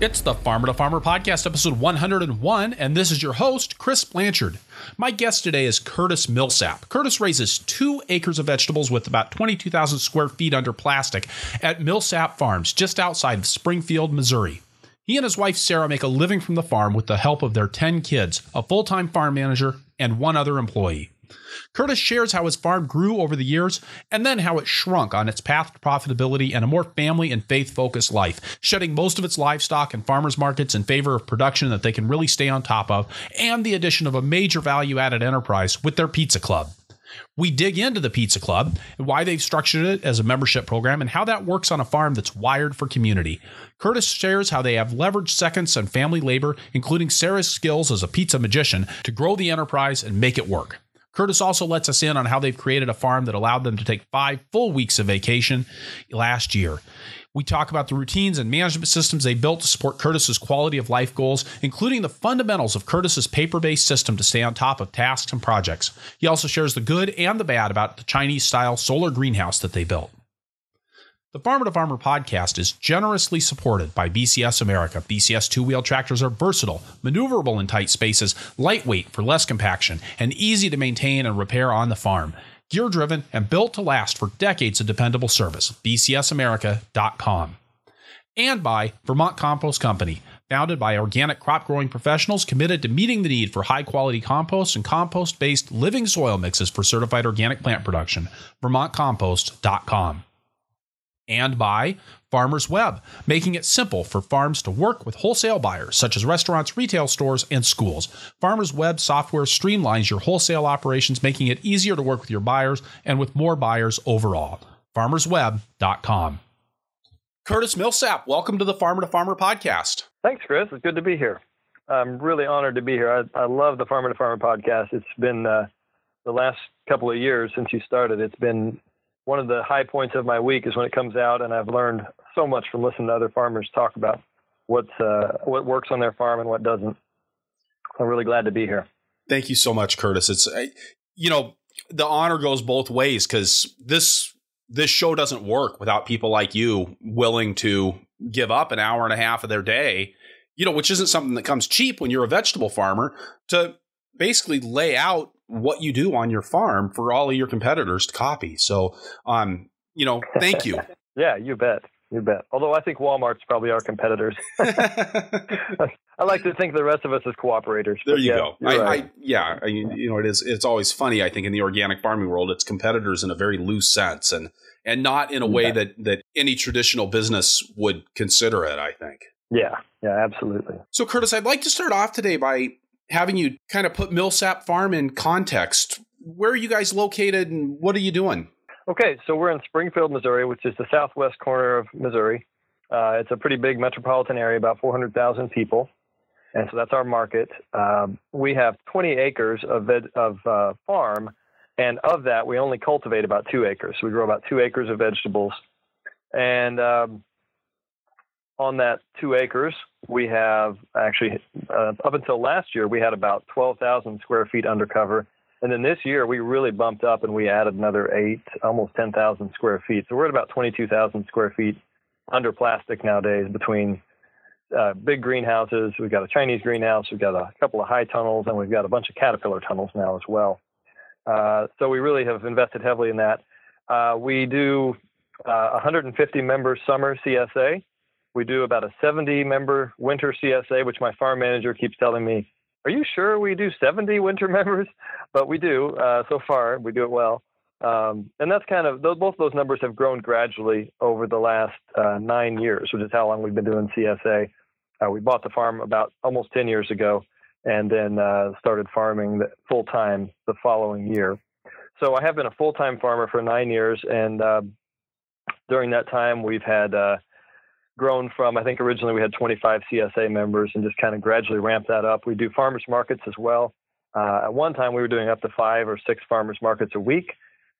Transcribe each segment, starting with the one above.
It's the Farmer to Farmer podcast, episode 101, and this is your host, Chris Blanchard. My guest today is Curtis Millsap. Curtis raises two acres of vegetables with about 22,000 square feet under plastic at Millsap Farms, just outside of Springfield, Missouri. He and his wife Sarah make a living from the farm with the help of their 10 kids, a full time farm manager, and one other employee. Curtis shares how his farm grew over the years and then how it shrunk on its path to profitability and a more family and faith focused life, shedding most of its livestock and farmers markets in favor of production that they can really stay on top of, and the addition of a major value added enterprise with their pizza club. We dig into the Pizza Club and why they've structured it as a membership program and how that works on a farm that's wired for community. Curtis shares how they have leveraged seconds and family labor, including Sarah's skills as a pizza magician, to grow the enterprise and make it work. Curtis also lets us in on how they've created a farm that allowed them to take five full weeks of vacation last year. We talk about the routines and management systems they built to support Curtis's quality of life goals, including the fundamentals of Curtis's paper based system to stay on top of tasks and projects. He also shares the good and the bad about the Chinese style solar greenhouse that they built. The Farmer to Farmer podcast is generously supported by BCS America. BCS two wheel tractors are versatile, maneuverable in tight spaces, lightweight for less compaction, and easy to maintain and repair on the farm. Gear driven and built to last for decades of dependable service. BCSAmerica.com. And by Vermont Compost Company, founded by organic crop growing professionals committed to meeting the need for high quality compost and compost based living soil mixes for certified organic plant production. VermontCompost.com and by Farmers Web, making it simple for farms to work with wholesale buyers such as restaurants, retail stores, and schools. Farmers Web software streamlines your wholesale operations, making it easier to work with your buyers and with more buyers overall. FarmersWeb.com. Curtis Millsap, welcome to the Farmer to Farmer podcast. Thanks, Chris. It's good to be here. I'm really honored to be here. I, I love the Farmer to Farmer podcast. It's been uh, the last couple of years since you started. It's been one of the high points of my week is when it comes out, and I've learned so much from listening to other farmers talk about what's uh, what works on their farm and what doesn't. I'm really glad to be here. Thank you so much, Curtis. It's you know the honor goes both ways because this this show doesn't work without people like you willing to give up an hour and a half of their day, you know, which isn't something that comes cheap when you're a vegetable farmer to basically lay out what you do on your farm for all of your competitors to copy. So, um, you know, thank you. yeah, you bet. You bet. Although I think Walmart's probably our competitors. I like to think the rest of us as cooperators. There you yeah, go. I, right. I, yeah, I, you know, it is. It's always funny. I think in the organic farming world, it's competitors in a very loose sense, and and not in a way yeah. that that any traditional business would consider it. I think. Yeah. Yeah. Absolutely. So, Curtis, I'd like to start off today by having you kind of put Millsap Farm in context. Where are you guys located and what are you doing? Okay, so we're in Springfield, Missouri, which is the southwest corner of Missouri. Uh, it's a pretty big metropolitan area, about 400,000 people. And so that's our market. Um, we have 20 acres of, veg- of uh, farm, and of that, we only cultivate about two acres. So we grow about two acres of vegetables. And um, on that two acres, we have actually, uh, up until last year, we had about 12,000 square feet under cover. And then this year, we really bumped up and we added another eight, almost 10,000 square feet. So we're at about 22,000 square feet under plastic nowadays between uh, big greenhouses. We've got a Chinese greenhouse, we've got a couple of high tunnels, and we've got a bunch of caterpillar tunnels now as well. Uh, so we really have invested heavily in that. Uh, we do uh, 150 member summer CSA. We do about a 70 member winter CSA, which my farm manager keeps telling me, Are you sure we do 70 winter members? But we do uh, so far. We do it well. Um, and that's kind of, those, both those numbers have grown gradually over the last uh, nine years, which is how long we've been doing CSA. Uh, we bought the farm about almost 10 years ago and then uh, started farming full time the following year. So I have been a full time farmer for nine years. And uh, during that time, we've had uh, grown from, I think originally we had 25 CSA members and just kind of gradually ramped that up. We do farmers markets as well. Uh, at one time, we were doing up to five or six farmers markets a week,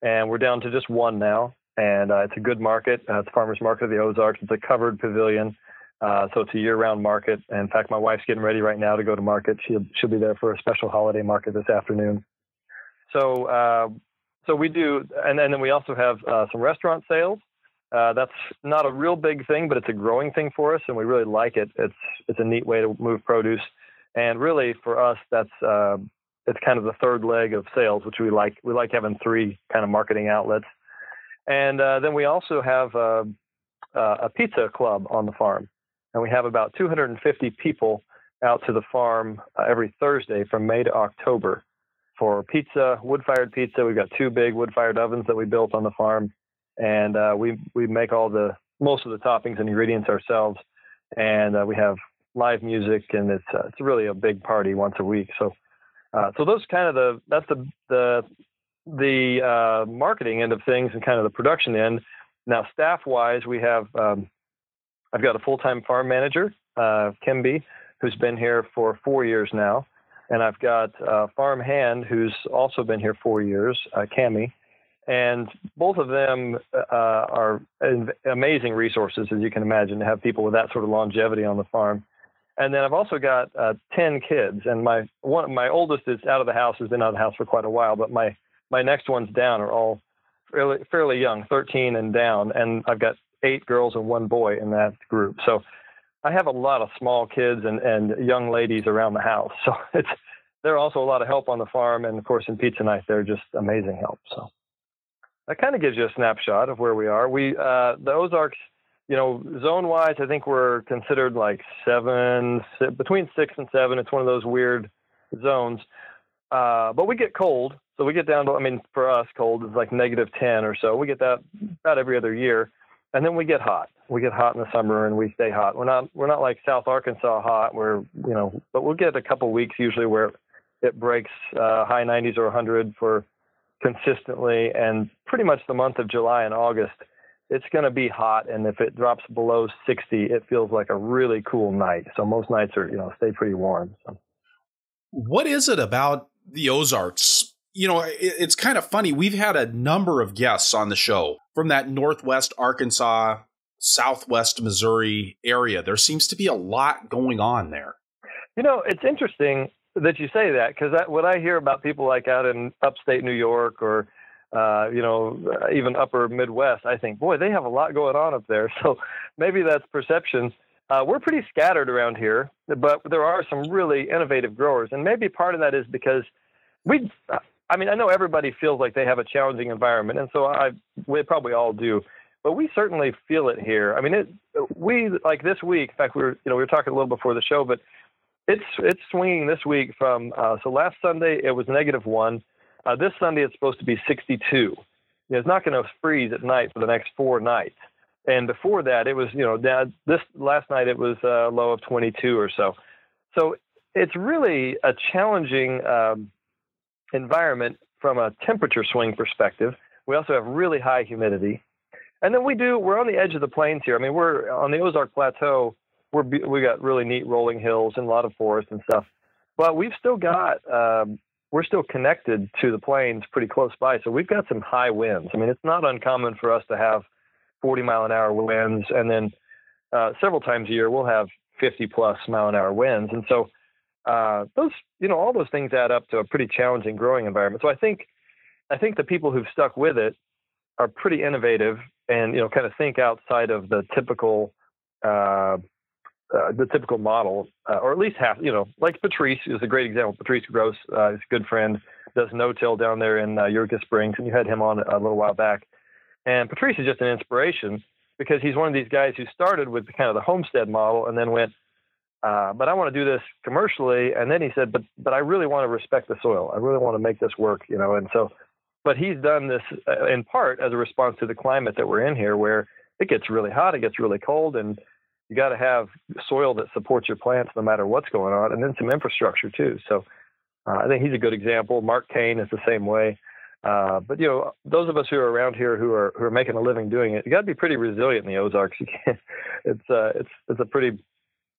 and we're down to just one now. And uh, it's a good market. Uh, it's Farmers Market of the Ozarks. It's a covered pavilion, uh, so it's a year-round market. And in fact, my wife's getting ready right now to go to market. She'll she'll be there for a special holiday market this afternoon. So uh, so we do, and, and then we also have uh, some restaurant sales. Uh, that's not a real big thing, but it's a growing thing for us, and we really like it. It's it's a neat way to move produce, and really for us, that's uh, it's kind of the third leg of sales, which we like. We like having three kind of marketing outlets, and uh, then we also have uh, uh, a pizza club on the farm, and we have about 250 people out to the farm uh, every Thursday from May to October for pizza, wood-fired pizza. We've got two big wood-fired ovens that we built on the farm and uh, we we make all the most of the toppings and ingredients ourselves, and uh, we have live music, and it's uh, it's really a big party once a week. So uh, so those kind of the that's the the the uh, marketing end of things and kind of the production end. Now staff wise, we have um, I've got a full time farm manager, uh, Kimby, who's been here for four years now. And I've got a farm hand who's also been here four years, uh, Cami, and both of them uh, are amazing resources, as you can imagine, to have people with that sort of longevity on the farm. And then I've also got uh, ten kids, and my one my oldest is out of the house, has been out of the house for quite a while, but my my next ones down are all fairly fairly young, 13 and down, and I've got eight girls and one boy in that group. So I have a lot of small kids and and young ladies around the house. So it's they're also a lot of help on the farm, and of course in pizza night they're just amazing help. So that kind of gives you a snapshot of where we are. We uh, the Ozarks, you know, zone wise, I think we're considered like seven, between six and seven. It's one of those weird zones. Uh, but we get cold, so we get down to. I mean, for us, cold is like negative ten or so. We get that about every other year, and then we get hot. We get hot in the summer, and we stay hot. We're not we're not like South Arkansas hot, where you know, but we'll get a couple weeks usually where it breaks uh, high 90s or 100 for consistently, and pretty much the month of July and August, it's going to be hot. And if it drops below 60, it feels like a really cool night. So most nights are, you know, stay pretty warm. So. What is it about the Ozarks? You know, it, it's kind of funny. We've had a number of guests on the show from that Northwest Arkansas, Southwest Missouri area. There seems to be a lot going on there. You know, it's interesting that you say that because what I hear about people like out in upstate New York or uh, you know even upper Midwest, I think, boy, they have a lot going on up there. So maybe that's perception. Uh, we're pretty scattered around here, but there are some really innovative growers, and maybe part of that is because we. I mean, I know everybody feels like they have a challenging environment, and so I we probably all do. But we certainly feel it here. I mean, it, we like this week. In fact, we were you know we were talking a little before the show, but it's it's swinging this week from uh, so last Sunday it was negative one. Uh, this Sunday it's supposed to be 62. It's not going to freeze at night for the next four nights. And before that, it was you know this last night it was a uh, low of 22 or so. So it's really a challenging um, environment from a temperature swing perspective. We also have really high humidity, and then we do we're on the edge of the plains here. I mean we're on the Ozark Plateau we're we got really neat rolling hills and a lot of forest and stuff, but we've still got um, we're still connected to the plains pretty close by, so we've got some high winds. I mean, it's not uncommon for us to have 40 mile an hour winds, and then uh, several times a year we'll have 50 plus mile an hour winds, and so uh, those you know all those things add up to a pretty challenging growing environment. So I think I think the people who've stuck with it are pretty innovative and you know kind of think outside of the typical uh, uh, the typical model, uh, or at least half, you know, like Patrice is a great example. Patrice Gros uh, is a good friend, does no-till down there in uh, Eureka Springs, and you had him on a little while back. And Patrice is just an inspiration because he's one of these guys who started with kind of the homestead model and then went, uh, but I want to do this commercially. And then he said, but but I really want to respect the soil. I really want to make this work, you know. And so, but he's done this uh, in part as a response to the climate that we're in here, where it gets really hot, it gets really cold, and you got to have soil that supports your plants no matter what's going on, and then some infrastructure too. So uh, I think he's a good example. Mark Kane is the same way. Uh, but you know, those of us who are around here who are who are making a living doing it, you got to be pretty resilient in the Ozarks. It's uh, it's it's a pretty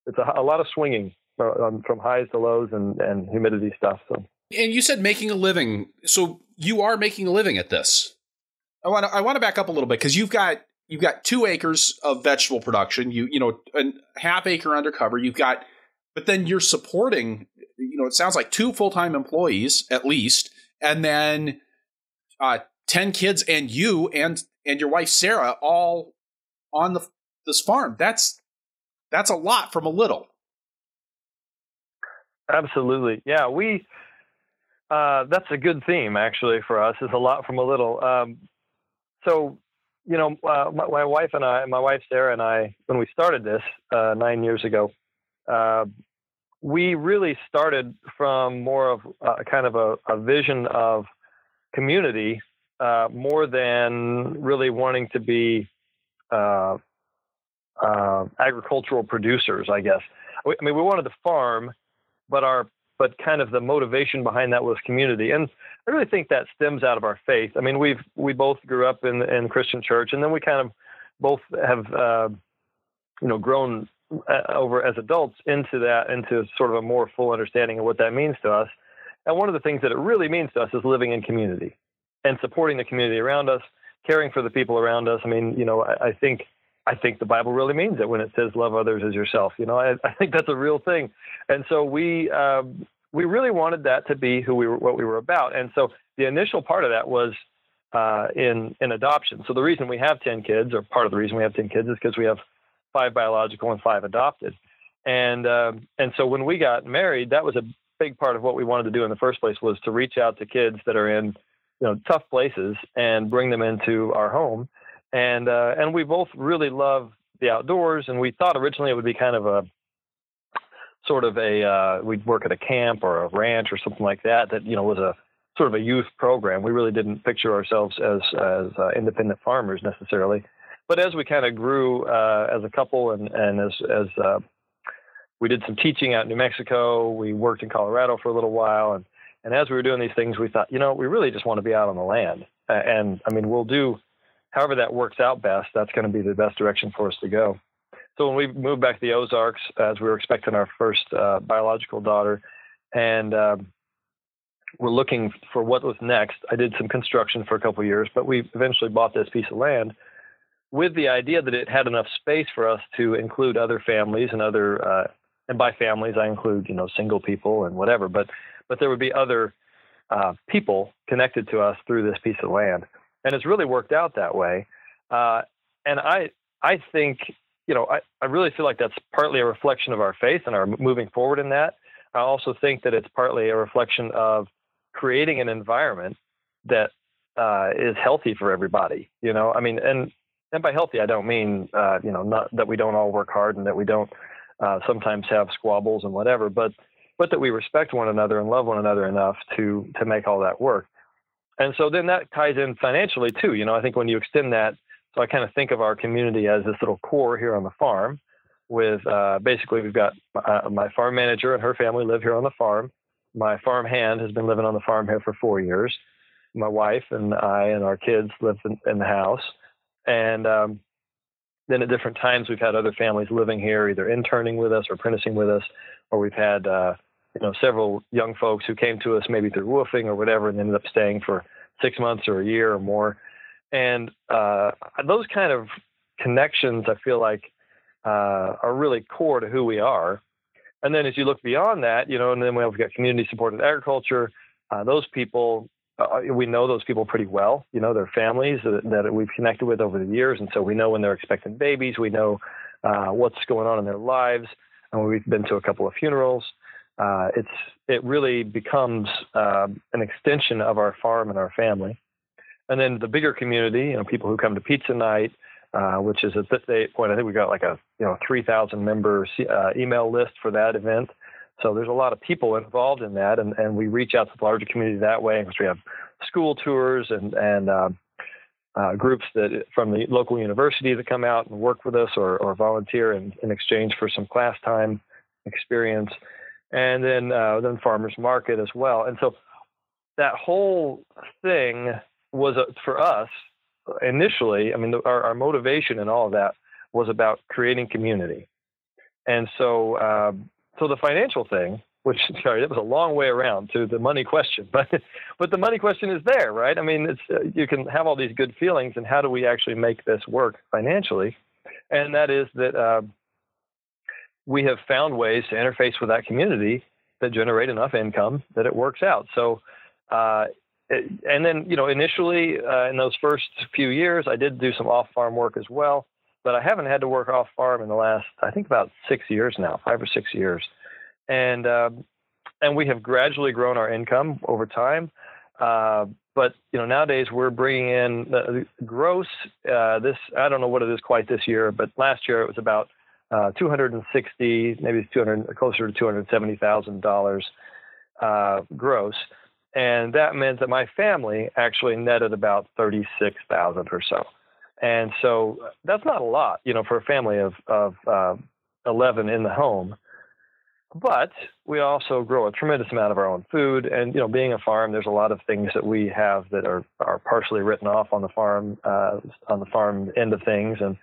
it's a, a lot of swinging from, from highs to lows and and humidity stuff. So. And you said making a living, so you are making a living at this. I want to I want to back up a little bit because you've got you've got two acres of vegetable production. You you know a half acre undercover. You've got, but then you're supporting. You know, it sounds like two full time employees at least, and then uh, ten kids and you and and your wife Sarah all on the this farm. That's that's a lot from a little. Absolutely, yeah. We uh, that's a good theme actually for us. Is a lot from a little. Um, so you know, uh, my, my, wife and I, my wife Sarah and I, when we started this uh, nine years ago, uh, we really started from more of a, kind of a, a vision of community uh, more than really wanting to be uh, uh, agricultural producers, I guess. I mean, we wanted to farm, but our but kind of the motivation behind that was community, and I really think that stems out of our faith. I mean, we've we both grew up in in Christian church, and then we kind of both have uh, you know grown uh, over as adults into that into sort of a more full understanding of what that means to us. And one of the things that it really means to us is living in community and supporting the community around us, caring for the people around us. I mean, you know, I, I think I think the Bible really means it when it says love others as yourself. You know, I, I think that's a real thing. And so we um, we really wanted that to be who we were, what we were about. And so the initial part of that was uh, in in adoption. So the reason we have ten kids, or part of the reason we have ten kids, is because we have five biological and five adopted. And um, and so when we got married, that was a big part of what we wanted to do in the first place was to reach out to kids that are in you know tough places and bring them into our home and uh, and we both really love the outdoors. And we thought originally it would be kind of a sort of a uh, we'd work at a camp or a ranch or something like that. That you know was a sort of a youth program. We really didn't picture ourselves as as uh, independent farmers necessarily. But as we kind of grew uh, as a couple and and as as uh, we did some teaching out in New Mexico, we worked in Colorado for a little while, and and as we were doing these things, we thought, you know, we really just want to be out on the land. And I mean, we'll do however that works out best, that's going to be the best direction for us to go. So when we moved back to the Ozarks, as we were expecting our first uh, biological daughter, and um, we're looking for what was next, I did some construction for a couple years, but we eventually bought this piece of land with the idea that it had enough space for us to include other families and other, uh, and by families I include you know single people and whatever, but but there would be other uh, people connected to us through this piece of land and it's really worked out that way. Uh, and I I think you know I, I really feel like that's partly a reflection of our faith and our moving forward in that. I also think that it's partly a reflection of creating an environment that uh, is healthy for everybody. You know, I mean, and and by healthy, I don't mean uh, you know not that we don't all work hard and that we don't uh, sometimes have squabbles and whatever, but but that we respect one another and love one another enough to to make all that work. And so then that ties in financially too. You know, I think when you extend that, so I kind of think of our community as this little core here on the farm. With uh, basically, we've got uh, my farm manager and her family live here on the farm. My farm hand has been living on the farm here for four years. My wife and I and our kids live in, in the house. And um, then at different times, we've had other families living here, either interning with us or apprenticing with us, or we've had uh, you know, several young folks who came to us maybe through WWOOFing or whatever and ended up staying for six months or a year or more. And uh, those kind of connections, I feel like, uh, are really core to who we are. And then as you look beyond that, you know, and then we've got community supported agriculture. Uh, those people, uh, we know those people pretty well. You know, their families that, that, we've connected with over the years, and so we know when they're expecting babies. We know uh, what's going on in their lives, and we've been to a couple of funerals uh, it's it really becomes uh, an extension of our farm and our family. And then the bigger community, you know, people who come to pizza night, uh, which is at this point, I think we got like a you know 3,000 member uh, email list for that event. So there's a lot of people involved in that, and, and we reach out to the larger community that way because we have school tours and and um, uh, groups that from the local university that come out and work with us or, or volunteer in, in exchange for some class time experience and then uh, then farmers market as well. And so that whole thing was uh, for us initially. I mean, the, our, our, motivation and all of that was about creating community. And so, uh, so the financial thing, which sorry, that was a long way around to the money question, but but the money question is there, right? I mean, it's uh, you can have all these good feelings, and how do we actually make this work financially? And that is that uh, we have found ways to interface with that community that generate enough income that it works out. So, uh, and then, you know, initially uh, in those first few years, I did do some off farm work as well. but I haven't had to work off farm in the last, I think, about six years now, five or six years, and uh, and we have gradually grown our income over time. Uh, but you know, nowadays we're bringing in uh, gross. Uh, this I don't know what it is quite this year, but last year it was about uh, 260, maybe 200, closer to 270 thousand dollars uh, gross, and that meant that my family actually netted about 36 thousand or so. And so that's not a lot, you know, for a family of of uh, 11 in the home. But we also grow a tremendous amount of our own food, and you know, being a farm, there's a lot of things that we have that are are partially written off on the farm uh, on the farm end of things, and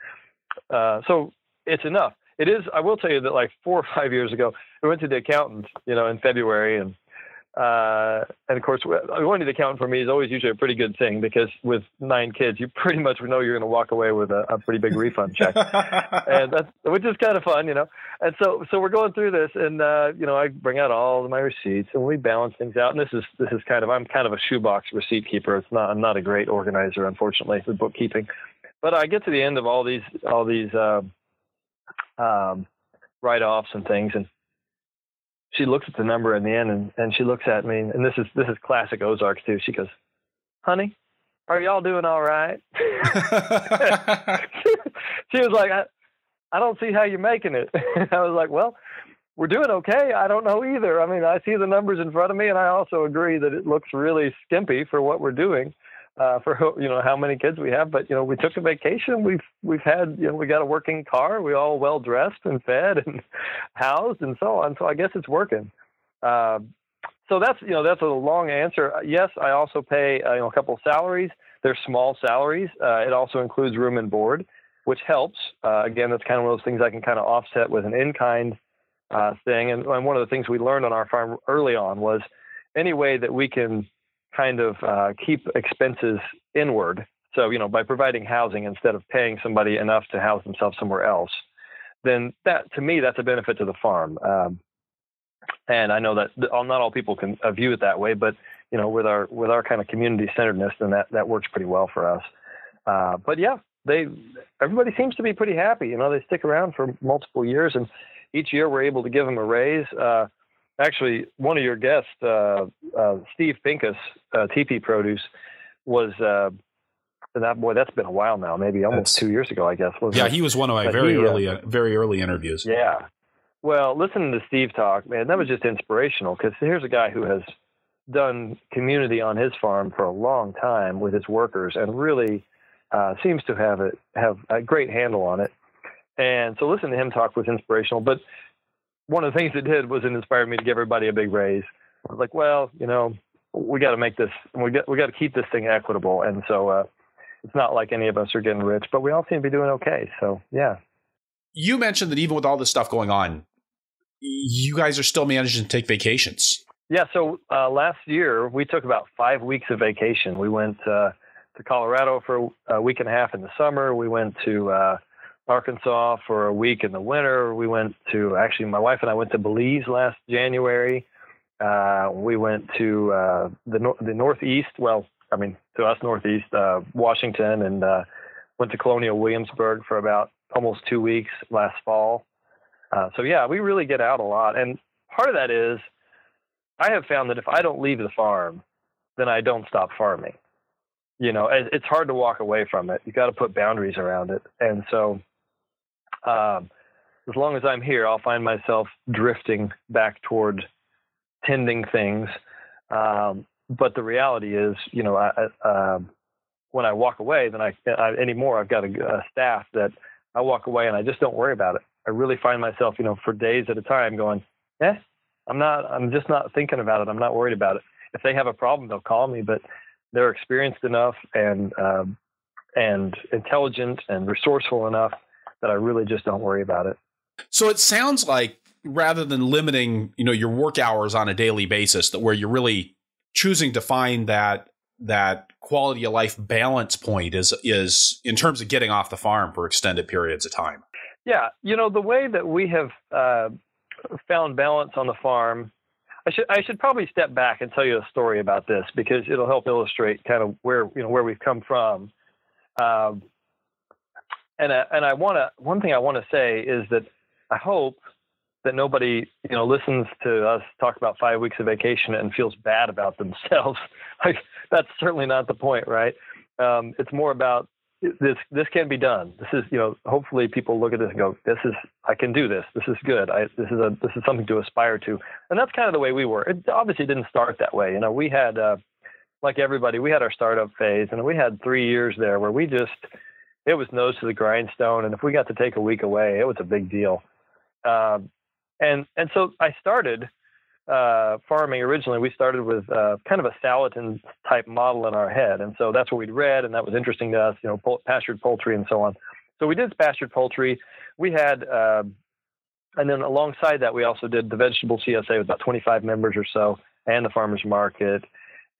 uh, so it's enough. It is. I will tell you that like four or five years ago, we went to the accountant, you know, in February, and uh, and of course, going to the accountant for me is always usually a pretty good thing because with nine kids, you pretty much know you're going to walk away with a, a pretty big refund check, and that's which is kind of fun, you know. And so, so we're going through this, and uh, you know, I bring out all of my receipts, and we balance things out. And this is this is kind of I'm kind of a shoebox receipt keeper. It's not I'm not a great organizer, unfortunately, with bookkeeping. But I get to the end of all these all these uh, um, write-offs and things, and she looks at the number in the end and, and she looks at me and this is this is classic Ozarks too. She goes, Honey, are y'all doing all right? she was like, I, I don't see how you're making it. I was like, Well, we're doing okay. I don't know either. I mean, I see the numbers in front of me and I also agree that it looks really skimpy for what we're doing uh, for you know how many kids we have. But you know, we took a vacation. We've we've had you know we got a working car. We all well dressed and fed and housed and so on. So I guess it's working. Uh, so that's you know that's a long answer. Yes, I also pay uh, you know a couple of salaries. They're small salaries. Uh, it also includes room and board, which helps. Uh, again, that's kind of one of those things I can kind of offset with an in kind uh, thing. And, and one of the things we learned on our farm early on was any way that we can kind of uh, keep expenses inward. So, you know, by providing housing instead of paying somebody enough to house themselves somewhere else, then that, to me, that's a benefit to the farm. Um, and I know that not all people can uh, view it that way, but you know, with our with our kind of community centeredness, then that that works pretty well for us. Uh, but yeah, they everybody seems to be pretty happy. You know, they stick around for multiple years, and each year we're able to give them a raise. Uh, actually one of your guests, uh, uh, Steve Pincus, uh, Tipi Produce, was uh, that boy. That's been a while now, maybe almost that's, two years ago, I guess. yeah, it? he was one of my but very he, uh, early, uh, very early interviews. Yeah. Well, listening to Steve talk, man, that was just inspirational because here's a guy who has done community on his farm for a long time with his workers and really seems to have it have a great handle on it. And so listening to him talk was inspirational. But one of the things it did was it inspired me to give everybody a big raise. I was like, well, you know, we got to make this, we got we got to keep this thing equitable, and so uh, it's not like any of us are getting rich, but we all seem to be doing okay. So yeah. You mentioned that even with all this stuff going on, you guys are still managing to take vacations. Yeah. So uh, last year we took about five weeks of vacation. We went uh, to Colorado for a week and a half in the summer. We went to uh, Arkansas for a week in the winter. We went to actually my wife and I went to Belize last January. Uh, we went to uh, the nor- the Northeast. Well, I mean to us Northeast, uh, Washington, and uh, went to Colonial Williamsburg for about almost two weeks last fall. Uh, so yeah, we really get out a lot, and part of that is I have found that if I don't leave the farm, then I don't stop farming. You know, it's hard to walk away from it. You got to put boundaries around it, and so um, as long as I'm here, I'll find myself drifting back toward tending things. Um, but the reality is, you know, I, uh, when I walk away, then I, I anymore I've got a, a staff that I walk away and I just don't worry about it. I really find myself, you know, for days at a time going, eh, I'm not, I'm just not thinking about it. I'm not worried about it. If they have a problem, they'll call me, but they're experienced enough and, um, and intelligent and resourceful enough that I really just don't worry about it. So it sounds like rather than limiting, you know, your work hours on a daily basis, that where you're really choosing to find that that quality of life balance point is is in terms of getting off the farm for extended periods of time. Yeah, you know the way that we have uh, found balance on the farm. I should I should probably step back and tell you a story about this because it'll help illustrate kind of where you know where we've come from. Um, and uh, and I want to one thing I want to say is that I hope that nobody you know listens to us talk about five weeks of vacation and feels bad about themselves. like that's certainly not the point, right? Um, it's more about this. This can be done. This is you know hopefully people look at this and go, this is I can do this. This is good. I, this is a this is something to aspire to. And that's kind of the way we were. It obviously didn't start that way. You know, we had. Uh, like everybody, we had our startup phase, and we had three years there where we just it was nose to the grindstone. And if we got to take a week away, it was a big deal. Uh, and and so I started uh, farming originally. We started with uh, kind of a Salatin type model in our head, and so that's what we'd read, and that was interesting to us. You know, pastured poultry and so on. So we did pastured poultry. We had, uh, and then alongside that, we also did the vegetable CSA with about 25 members or so, and the farmers market.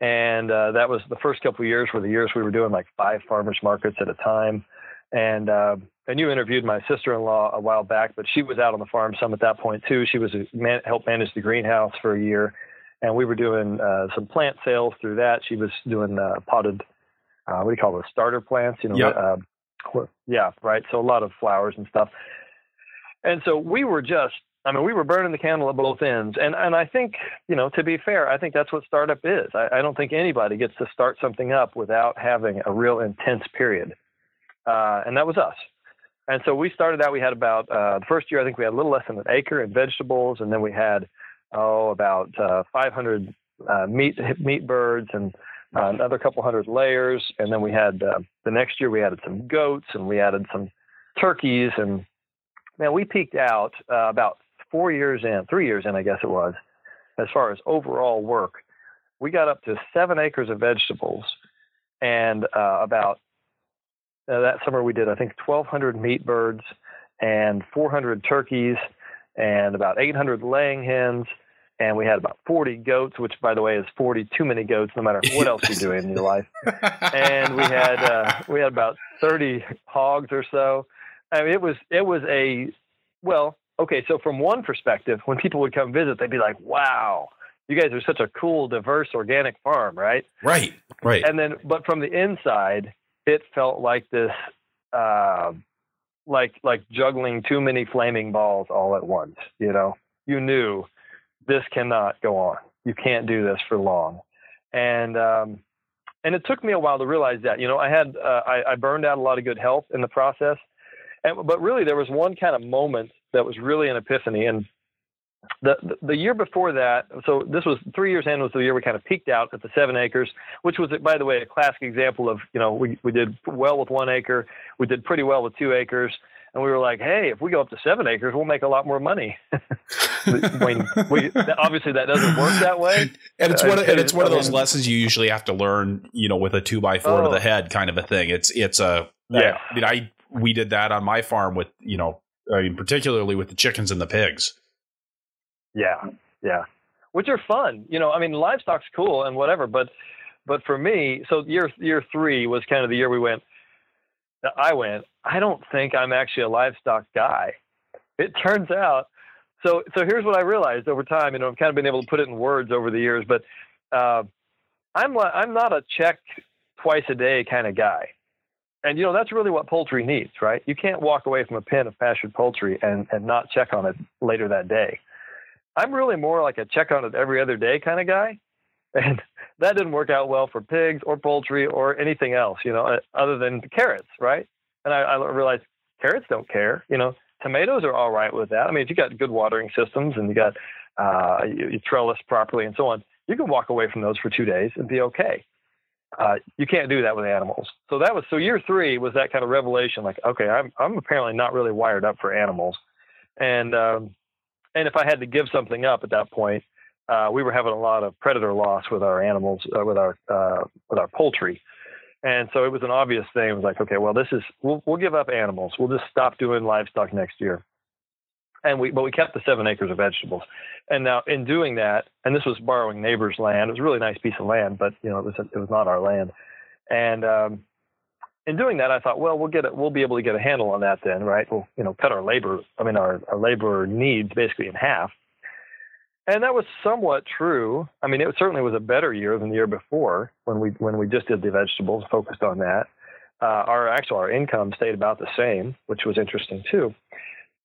And uh, that was the first couple of years were the years we were doing like five farmers markets at a time. And uh, and you interviewed my sister-in-law a while back, but she was out on the farm some at that point too. She was a man, helped manage the greenhouse for a year, and we were doing uh, some plant sales through that. She was doing uh, potted, uh, what do you call those starter plants? You know, yep. uh, yeah, right. So a lot of flowers and stuff. And so we were just, I mean, we were burning the candle at both ends. And and I think, you know, to be fair, I think that's what startup is. I, I don't think anybody gets to start something up without having a real intense period uh, and that was us. And so we started out. We had about uh, the first year. I think we had a little less than an acre in vegetables, and then we had oh about uh, 500 uh, meat meat birds and uh, another couple hundred layers. And then we had uh, the next year we added some goats and we added some turkeys. And man, we peaked out about four years in, three years in, I guess it was, as far as overall work. We got up to seven acres of vegetables and uh, about uh, that summer we did I think 1,200 meat birds and 400 turkeys and about 800 laying hens and we had about 40 goats, which, by the way, is 40 too many goats, no matter what else you're doing in your life. And we had uh, we had about 30 hogs or so. I mean, it was it was a well, okay. So from one perspective, when people would come visit, they'd be like, "Wow, you guys are such a cool, diverse, organic farm, right?" Right, right. And then, but from the inside, it felt like this uh, like like juggling too many flaming balls all at once you know you knew this cannot go on you can't do this for long and um, and it took me a while to realize that you know i had uh, I, I burned out a lot of good health in the process and but really there was one kind of moment that was really an epiphany and the, the year before that, so this was three years in was the year we kind of peaked out at the seven acres, which was, by the way, a classic example of, you know, we, we did well with one acre, we did pretty well with two acres, and we were like, hey, if we go up to seven acres, we'll make a lot more money. when we, obviously that doesn't work that way. And it's one of, and it's one of those lessons you usually have to learn, you know, with a two by four oh, to the oh. head kind of a thing. It's, it's a, yeah. I mean, I, we did that on my farm with, you know, I mean, particularly with the chickens and the pigs. Yeah, yeah, which are fun. You know, I mean, livestock's cool and whatever, but but for me, so year year three was kind of the year we went. I went. I don't think I'm actually a livestock guy. It turns out. So so here's what I realized over time. You know, I've kind of been able to put it in words over the years, but uh, I'm I'm not a check twice a day kind of guy. And you know that's really what poultry needs, right? You can't walk away from a pen of pastured poultry and, and not check on it later that day. I'm really more like a check on it every other day kind of guy. And that didn't work out well for pigs or poultry or anything else, you know, uh, other than carrots, right? And I, I realized carrots don't care, you know, tomatoes are all right with that. I mean, if you got good watering systems and you got, uh, you, you trellis properly and so on, you can walk away from those for two days and be okay. Uh, you can't do that with animals. So that was so year three was that kind of revelation. Like, okay, I'm I'm apparently not really wired up for animals, and um, and if I had to give something up at that point, uh, we were having a lot of predator loss with our animals, uh, with our uh, with our poultry, and so it was an obvious thing. It was like, okay, well, this is we'll we'll give up animals. We'll just stop doing livestock next year. And we, but we kept the seven acres of vegetables. And now, in doing that, and this was borrowing neighbors' land. It was a really nice piece of land, but you know, it was it was not our land. And um, in doing that, I thought, well, we'll get it. We'll be able to get a handle on that then, right? We'll, you know, cut our labor. I mean, our, our labor needs basically in half. And that was somewhat true. I mean, it certainly was a better year than the year before when we when we just did the vegetables, focused on that. uh, our actual our income stayed about the same, which was interesting too.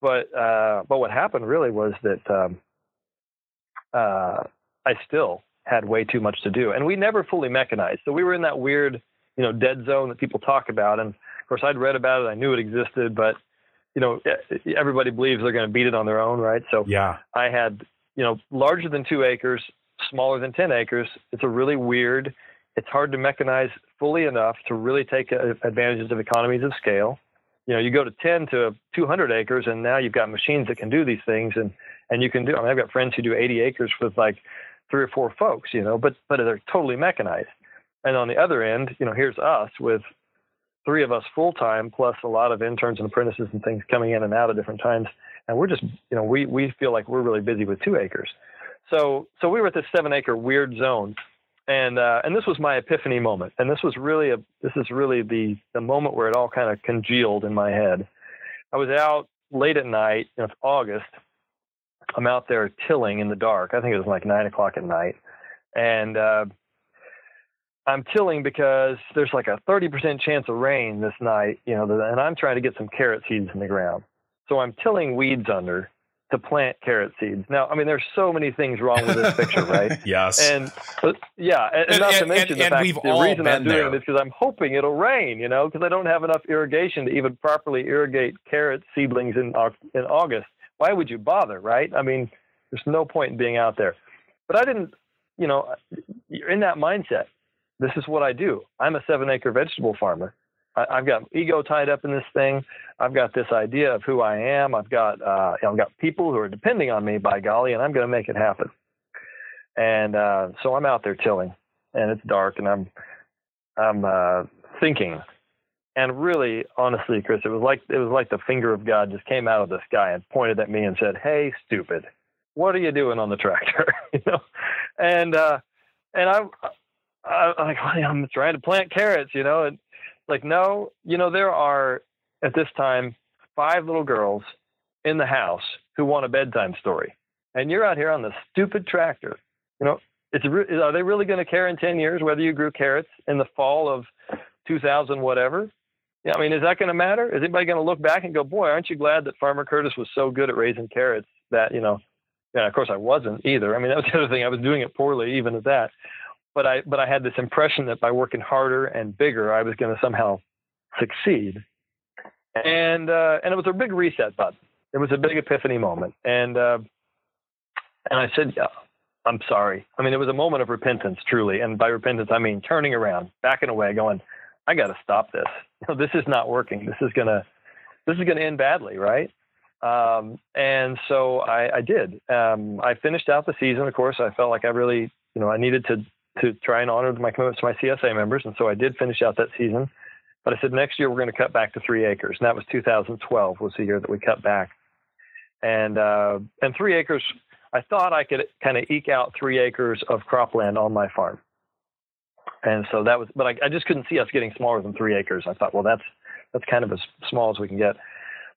But uh, but what happened really was that um, uh, I still had way too much to do, and we never fully mechanized. So we were in that weird, you know, dead zone that people talk about. And of course, I'd read about it, I knew it existed, but you know, everybody believes they're going to beat it on their own, right? So yeah, I had you know larger than two acres, smaller than ten acres. It's a really weird. It's hard to mechanize fully enough to really take advantages of economies of scale. You know, you go to 10 to 200 acres, and now you've got machines that can do these things, and and you can do. I mean, I've got friends who do 80 acres with like three or four folks, you know, but but they're totally mechanized. And on the other end, you know, here's us with three of us full time plus a lot of interns and apprentices and things coming in and out at different times. And we're just, you know, we we feel like we're really busy with two acres. So so we were at this seven acre weird zone. And uh, and this was my epiphany moment. And this was really a this is really the the moment where it all kind of congealed in my head. I was out late at night, you know, it's August, I'm out there tilling in the dark. I think it was like nine o'clock at night, and uh, I'm tilling because there's like a 30% chance of rain this night, you know, and I'm trying to get some carrot seeds in the ground. So I'm tilling weeds under to plant carrot seeds. Now, I mean, there's so many things wrong with this picture, right? yes. And yeah, and, and not and, to mention and, the fact the reason I'm doing there. it is because I'm hoping it'll rain, you know, because I don't have enough irrigation to even properly irrigate carrot seedlings in in August why would you bother, right? I mean, there's no point in being out there. But I didn't, you know, you're in that mindset. This is what I do. I'm a seven acre vegetable farmer. I, have got ego tied up in this thing. I've got this idea of who I am. I've got, uh, I've got people who are depending on me by golly, and I'm going to make it happen. And uh, so I'm out there tilling, and it's dark, and I'm, I'm uh, thinking and really, honestly, Chris, it was like it was like the finger of God just came out of the sky and pointed at me and said, "Hey, stupid, what are you doing on the tractor?" you know, and uh, and I, I, I'm like, I'm trying to plant carrots, you know, and like, no, you know, there are at this time five little girls in the house who want a bedtime story, and you're out here on the stupid tractor, you know. It's re- are they really going to care in ten years whether you grew carrots in the fall of 2000 whatever yeah, I mean, is that going to matter? Is anybody going to look back and go, boy, aren't you glad that Farmer Curtis was so good at raising carrots that, you know, yeah, of course I wasn't either. I mean, that was the other thing. I was doing it poorly even at that. But I, but I had this impression that by working harder and bigger, I was going to somehow succeed. And, uh, and it was a big reset button. It was a big epiphany moment. And, uh, and I said, yeah, I'm sorry. I mean, it was a moment of repentance, truly. And by repentance, I mean turning around, backing away, going, I got to stop this. You know, this is not working. This is gonna this is gonna end badly, right? Um, and so I, I did. Um, I finished out the season. Of course, I felt like I really, you know, I needed to to try and honor my commitments to my CSA members, and so I did finish out that season. But I said next year we're going to cut back to three acres, and that was 2012 was the year that we cut back. And uh, and three acres, I thought I could kind of eke out three acres of cropland on my farm. And so that was, but I, I just couldn't see us getting smaller than three acres. I thought, well, that's that's kind of as small as we can get.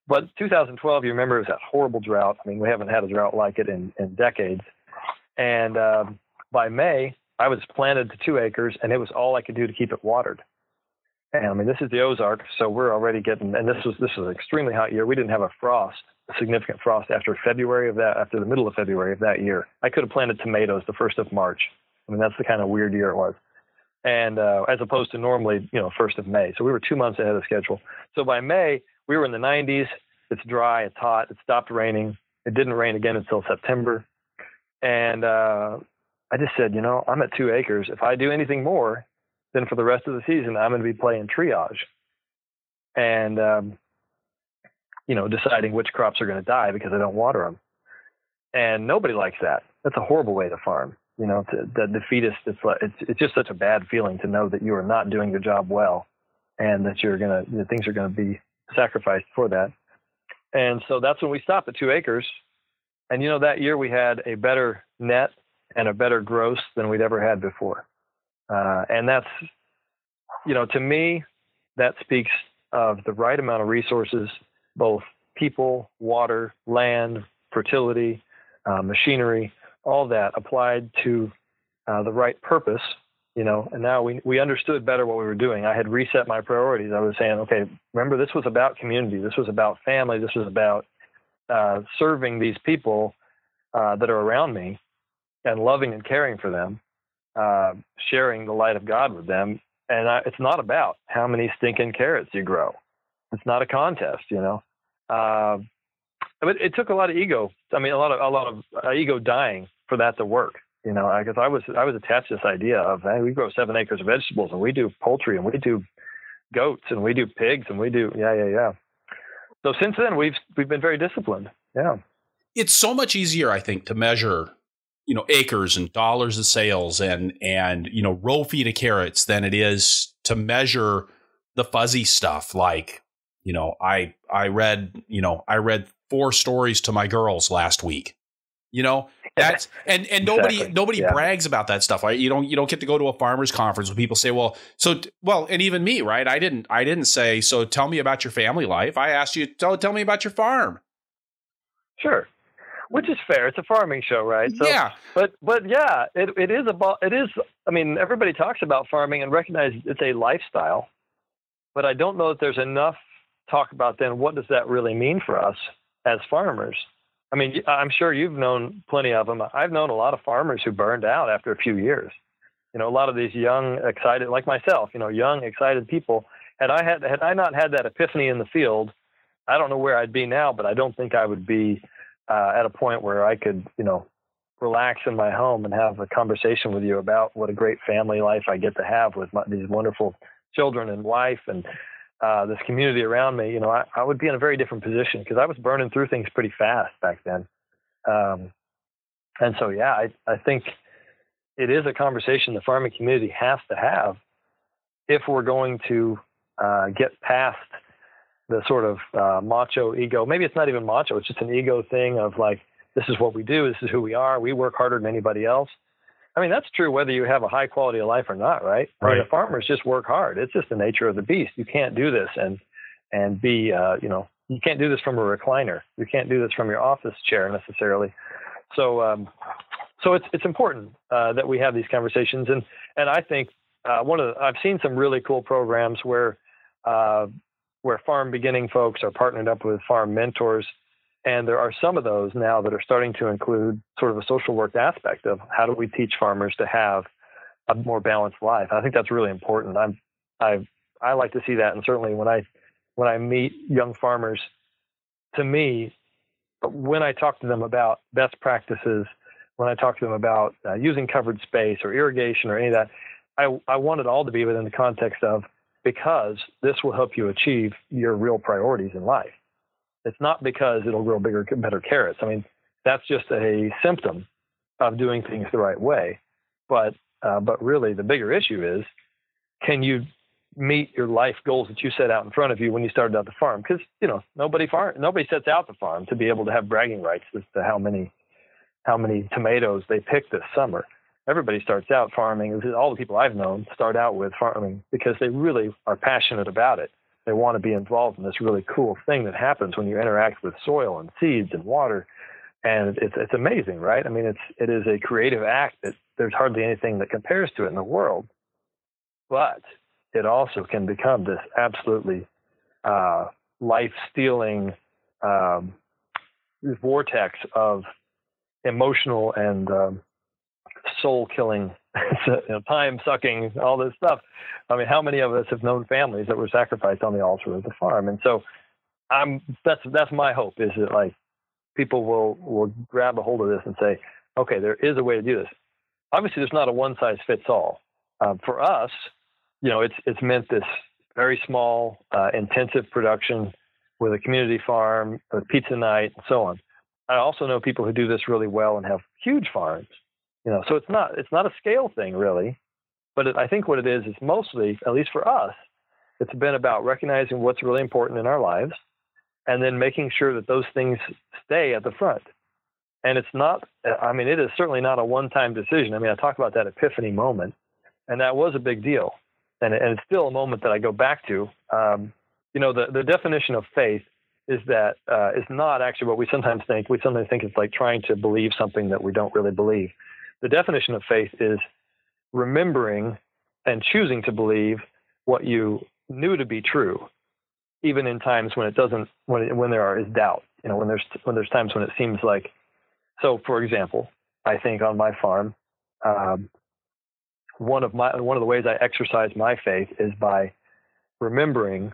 But 2012, you remember, it was that horrible drought. I mean, we haven't had a drought like it in, in decades. And uh, by May, I was planted to two acres, and it was all I could do to keep it watered. And I mean, this is the Ozark, so we're already getting. And this was this was an extremely hot year. We didn't have a frost, a significant frost after February of that, after the middle of February of that year. I could have planted tomatoes the first of March. I mean, that's the kind of weird year it was and uh, as opposed to normally, you know, first of May. So we were two months ahead of schedule. So by May, we were in the 90s. It's dry, it's hot, it stopped raining. It didn't rain again until September, and uh, I just said, you know, I'm at two acres. If I do anything more, then for the rest of the season, I'm going to be playing triage, and um, you know, deciding which crops are going to die because I don't water them. And nobody likes that. That's a horrible way to farm you know, to, the defeatist. It's like it's it's just such a bad feeling to know that you are not doing your job well, and that you're gonna that things are gonna be sacrificed for that. And so that's when we stopped at two acres. And you know, that year we had a better net and a better gross than we'd ever had before. Uh, and that's, you know, to me, that speaks of the right amount of resources, both people, water, land, fertility, uh, machinery, all that applied to uh, the right purpose you know, and now we we understood better what we were doing. I had reset my priorities. I was saying, okay, remember this was about community. This was about family. This was about uh, serving these people uh, that are around me and loving and caring for them, uh, sharing the light of God with them. And I, it's not about how many stinking carrots you grow. It's not a contest, you know. Uh, but it took a lot of ego. I mean, a lot of a lot of uh, ego dying for that to work. You know, because I was I was attached to this idea of hey, we grow seven acres of vegetables and we do poultry and we do goats and we do pigs and we do yeah yeah yeah. So since then we've we've been very disciplined. Yeah. It's so much easier, I think, to measure you know acres and dollars of sales and and you know row feet of carrots than it is to measure the fuzzy stuff like you know i i read you know i read four stories to my girls last week. You know, that's and and nobody exactly. nobody yeah. brags about that stuff. Right? You don't you don't get to go to a farmers conference where people say, well, so well, and even me, right? I didn't I didn't say, so tell me about your family life. I asked you, tell tell me about your farm. Sure, which is fair. It's a farming show, right? So, yeah. But but yeah, it it is about it is. I mean, everybody talks about farming and recognize it's a lifestyle, but I don't know that there's enough talk about then what does that really mean for us as farmers. I mean, I'm sure you've known plenty of them. I've known a lot of farmers who burned out after a few years. You know, a lot of these young, excited, like myself, you know, young, excited people. Had I had had I not had that epiphany in the field, I don't know where I'd be now, but I don't think I would be uh, at a point where I could, you know, relax in my home and have a conversation with you about what a great family life I get to have with my, these wonderful children and wife and uh, this community around me, you know, I, I, would be in a very different position because I was burning through things pretty fast back then. Um, and so, yeah, I, I think it is a conversation the farming community has to have if we're going to uh, get past the sort of uh, macho ego. Maybe it's not even macho; it's just an ego thing of like, this is what we do, this is who we are, we work harder than anybody else. I mean, that's true whether you have a high quality of life or not, right? Right. I mean, the farmers just work hard. It's just the nature of the beast. You can't do this and and be, uh, you know, you can't do this from a recliner. You can't do this from your office chair necessarily. So, um, so it's it's important uh, that we have these conversations. And and I think uh, one of the, I've seen some really cool programs where uh, where farm beginning folks are partnered up with farm mentors and there are some of those now that are starting to include sort of a social work aspect of how do we teach farmers to have a more balanced life. I think that's really important. I'm I I like to see that, and certainly when I when I meet young farmers, to me, when I talk to them about best practices, when I talk to them about uh, using covered space or irrigation or any of that, I I want it all to be within the context of because this will help you achieve your real priorities in life. It's not because it'll grow bigger, better carrots. I mean, that's just a symptom of doing things the right way. But uh, but really, the bigger issue is, can you meet your life goals that you set out in front of you when you started out the farm? Because you know nobody farm nobody sets out the farm to be able to have bragging rights as to how many how many tomatoes they picked this summer. Everybody starts out farming. All the people I've known start out with farming because they really are passionate about it they want to be involved in this really cool thing that happens when you interact with soil and seeds and water. And it's it's amazing, right? I mean, it's it is a creative act that there's hardly anything that compares to it in the world. But it also can become this absolutely uh, life-stealing um, vortex of emotional and um, soul-killing you know, time sucking, all this stuff. I mean, how many of us have known families that were sacrificed on the altar of the farm? And so, I'm that's that's my hope is that like people will will grab a hold of this and say, okay, there is a way to do this. Obviously, there's not a one size fits all. Um, for us, you know, it's it's meant this very small, uh, intensive production with a community farm, a pizza night, and so on. I also know people who do this really well and have huge farms you know, so it's not it's not a scale thing really, but it, I think what it is is mostly, at least for us, it's been about recognizing what's really important in our lives, and then making sure that those things stay at the front. And it's not, I mean, it is certainly not a one-time decision. I mean, I talk about that epiphany moment, and that was a big deal, and, and it's still a moment that I go back to. Um, you know, the the definition of faith is that uh, is not actually what we sometimes think. We sometimes think it's like trying to believe something that we don't really believe the definition of faith is remembering and choosing to believe what you knew to be true, even in times when it doesn't, when it, when there are, is doubt. You know, when there's when there's times when it seems like. So, for example, I think on my farm, um, one of my one of the ways I exercise my faith is by remembering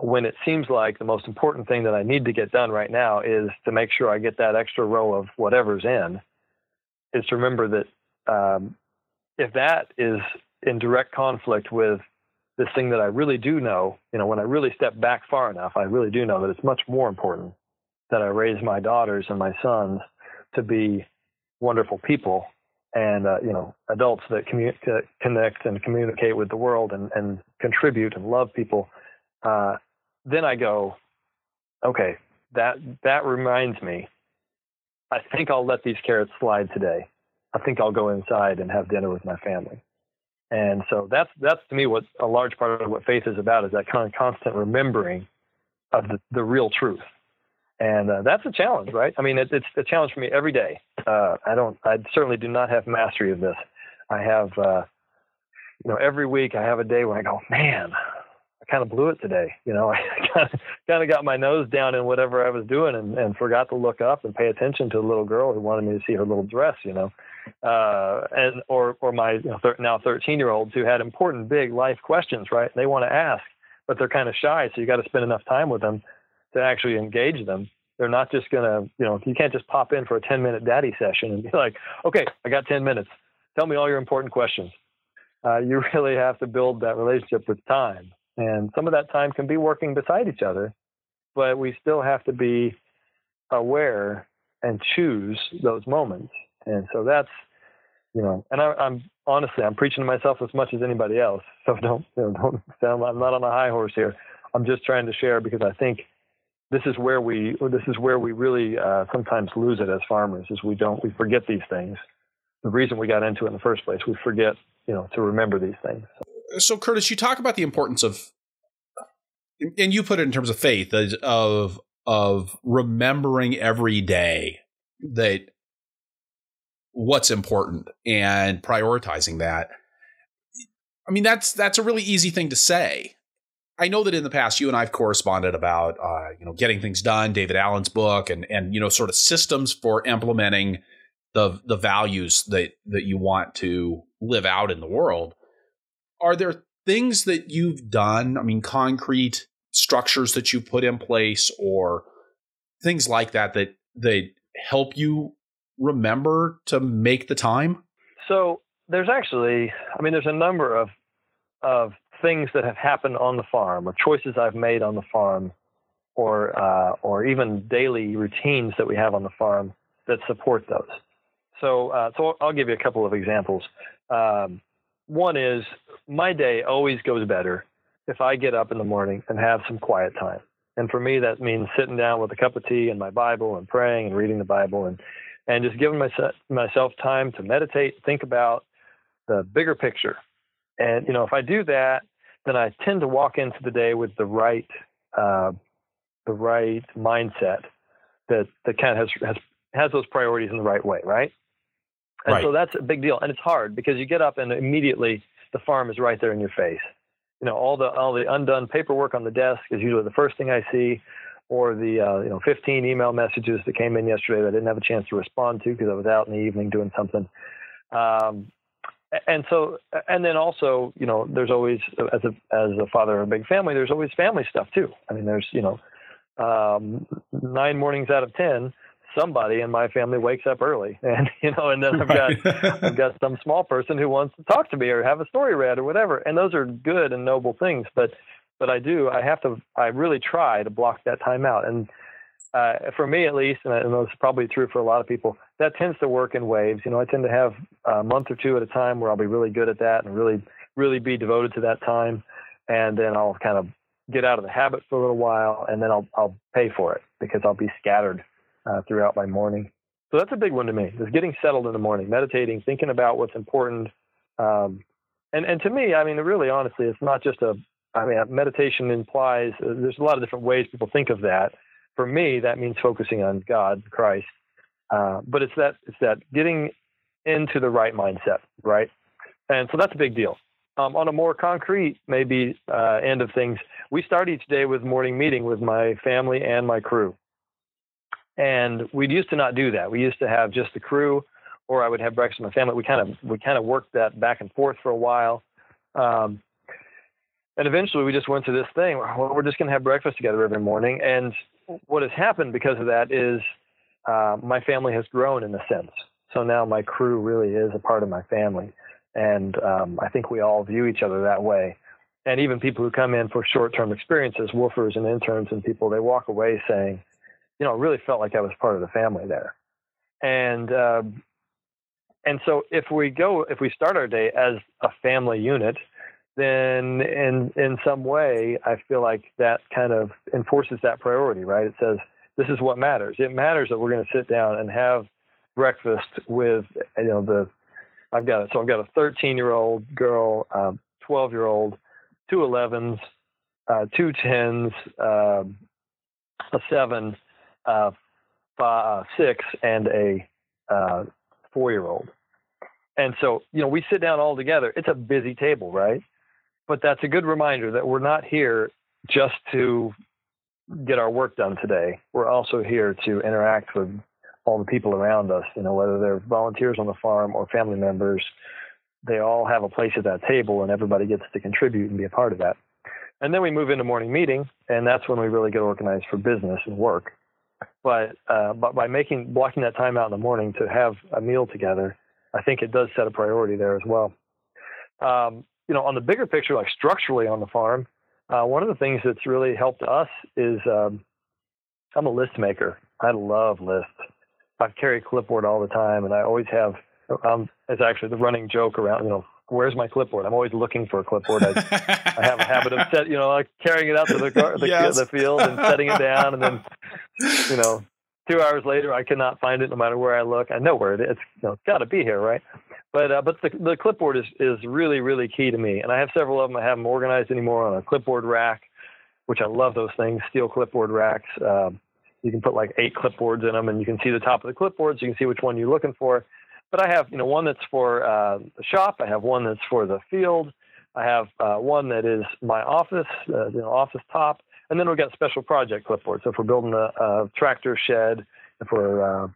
when it seems like the most important thing that I need to get done right now is to make sure I get that extra row of whatever's in, is to remember that um, if that is in direct conflict with this thing that I really do know, you know, when I really step back far enough, I really do know that it's much more important that I raise my daughters and my sons to be wonderful people and uh, you know adults that commu- connect and communicate with the world and, and contribute and love people. Uh, then I go, okay, that that reminds me. I think I'll let these carrots slide today. I think I'll go inside and have dinner with my family. And so that's that's to me what a large part of what faith is about is that kind of constant remembering of the, the real truth. And uh, that's a challenge, right? I mean, it, it's a challenge for me every day. Uh, I don't, I certainly do not have mastery of this. I have, uh, you know, every week I have a day when I go, man, kind of blew it today. You know, I kind of, kind of got my nose down in whatever I was doing and, and forgot to look up and pay attention to the little girl who wanted me to see her little dress, you know, uh, and, or, or my you know, thir- now 13 year olds who had important, big life questions, right? They want to ask, but they're kind of shy. So you got to spend enough time with them to actually engage them. They're not just going to, you know, you can't just pop in for a 10 minute daddy session and be like, okay, I got 10 minutes. Tell me all your important questions. Uh, you really have to build that relationship with time and some of that time can be working beside each other, but we still have to be aware and choose those moments. And so that's, you know, and I, am honestly, I'm preaching to myself as much as anybody else. So don't, you know, don't sound, I'm not on a high horse here. I'm just trying to share because I think this is where we, this is where we really uh, sometimes lose it as farmers is we don't, we forget these things. The reason we got into it in the first place, we forget, you know, to remember these things. So so Curtis, you talk about the importance of, and you put it in terms of faith of of remembering every day that what's important and prioritizing that. I mean, that's that's a really easy thing to say. I know that in the past you and I've corresponded about uh, you know getting things done, David Allen's book, and and you know sort of systems for implementing the the values that that you want to live out in the world are there things that you've done? I mean, concrete structures that you put in place or things like that that that help you remember to make the time? So there's actually, I mean, there's a number of of things that have happened on the farm, or choices I've made on the farm, or uh, or even daily routines that we have on the farm that support those. So, uh, so I'll give you a couple of examples. Um, one is my day always goes better if I get up in the morning and have some quiet time. And for me, that means sitting down with a cup of tea and my Bible and praying and reading the Bible and, and just giving myself, myself time to meditate, think about the bigger picture. And, you know, if I do that, then I tend to walk into the day with the right, uh, the right mindset that, that kind of has, has, has those priorities in the right way, right? And right. so that's a big deal. And it's hard because you get up and immediately the farm is right there in your face. You know, all the all the undone paperwork on the desk is usually the first thing I see, or the uh, you know 15 email messages that came in yesterday that I didn't have a chance to respond to because I was out in the evening doing something. Um, and so, and then also, you know, there's always as a as a father of a big family, there's always family stuff too. I mean, there's you know, um, nine mornings out of ten, somebody in my family wakes up early and you know and then i've got i've got some small person who wants to talk to me or have a story read or whatever. And those are good and noble things but but i do i have to i really try to block that time out. And uh, for me at least and, and it's probably true for a lot of people that tends to work in waves. You know i tend to have a month or two at a time where i'll be really good at that and really really be devoted to that time. And then i'll kind of get out of the habit for a little while and then i'll i'll pay for it because i'll be scattered uh, throughout my morning. So that's a big one to me. Is getting settled in the morning, meditating, thinking about what's important. Um, and and to me, I mean, really, honestly, it's not just a. I mean, meditation implies uh, there's a lot of different ways people think of that. For me, that means focusing on God, Christ. Uh, but it's that it's that getting into the right mindset, right? And so that's a big deal. Um, on a more concrete, maybe uh, end of things, we start each day with morning meeting with my family and my crew. And we used to not do that. We used to have just the crew, or I would have breakfast with my family. We kind of we kind of worked that back and forth for a while. Um, and eventually we just went to this thing well we're just going to have breakfast together every morning and what has happened because of that is uh, my family has grown in a sense so now my crew really is a part of my family and um, i think we all view each other that way and even people who come in for short-term experiences woofers and interns and people they walk away saying you know really felt like i was part of the family there and uh, and so if we go if we start our day as a family unit then in in some way I feel like that kind of enforces that priority, right? It says this is what matters. It matters that we're going to sit down and have breakfast with you know the I've got it. So I've got a 13 year old girl, um, 12 year old, two 11s, uh, two 10s, um, a seven, uh, five, six, and a uh, four year old. And so, you know, we sit down all together. It's a busy table, right? but that's a good reminder that we're not here just to get our work done today. We're also here to interact with all the people around us, you know, whether they're volunteers on the farm or family members, they all have a place at that table and everybody gets to contribute and be a part of that. And then we move into morning meeting, and that's when we really get organized for business and work. But uh, but by making blocking that time out in the morning to have a meal together, I think it does set a priority there as well. Um, you know, on the bigger picture, like structurally on the farm, uh, one of the things that's really helped us is um, I'm a list maker. I love lists. I carry a clipboard all the time, and I always have. Um, it's actually the running joke around. You know, where's my clipboard? I'm always looking for a clipboard. I, I have a habit of set, you know, like carrying it out to the the, yes. the field and setting it down, and then, you know, two hours later, I cannot find it no matter where I look. I know where it is. You know, it's got to be here, right? But uh, but the, the clipboard is is really really key to me, and I have several of them. I have them organized anymore on a clipboard rack, which I love those things. Steel clipboard racks. Um, you can put like eight clipboards in them, and you can see the top of the clipboards. so you can see which one you're looking for. But I have you know one that's for uh, the shop. I have one that's for the field. I have uh, one that is my office, uh, you know, office top, and then we've got special project clipboards. So if we're building a, a tractor shed, if we're uh,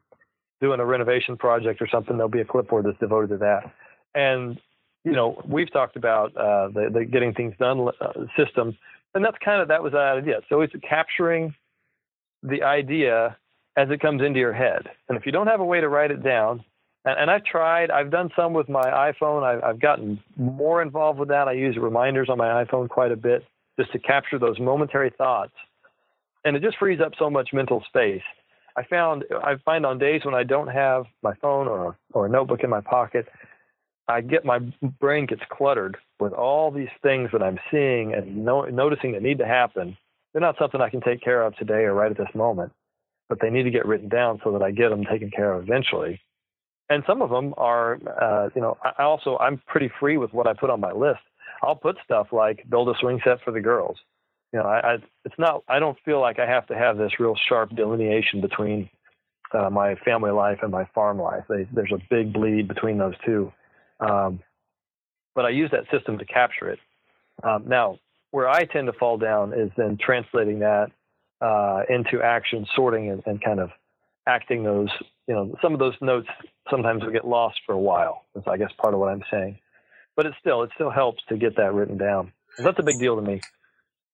doing a renovation project or something, there'll be a clipboard that's devoted to that. And you know, we've talked about uh, the, the getting things done uh, system, and that's kind of that was the idea. So it's capturing the idea as it comes into your head. And if you don't have a way to write it down, and, and I've tried, I've done some with my iPhone. I've, I've gotten more involved with that. I use reminders on my iPhone quite a bit just to capture those momentary thoughts, and it just frees up so much mental space. I found I find on days when I don't have my phone or or a notebook in my pocket, I get my brain gets cluttered with all these things that I'm seeing and no, noticing that need to happen. They're not something I can take care of today or right at this moment, but they need to get written down so that I get them taken care of eventually. And some of them are, uh, you know, I also I'm pretty free with what I put on my list. I'll put stuff like build a swing set for the girls you know, I, I, it's not. I don't feel like I have to have this real sharp delineation between uh, my family life and my farm life. They, there's a big bleed between those two. Um, but I use that system to capture it. Um, now, where I tend to fall down is then translating that uh, into action, sorting, and, and, kind of acting those. You know, some of those notes sometimes will get lost for a while. That's I guess part of what I'm saying. But it still it still helps to get that written down. That's a big deal to me.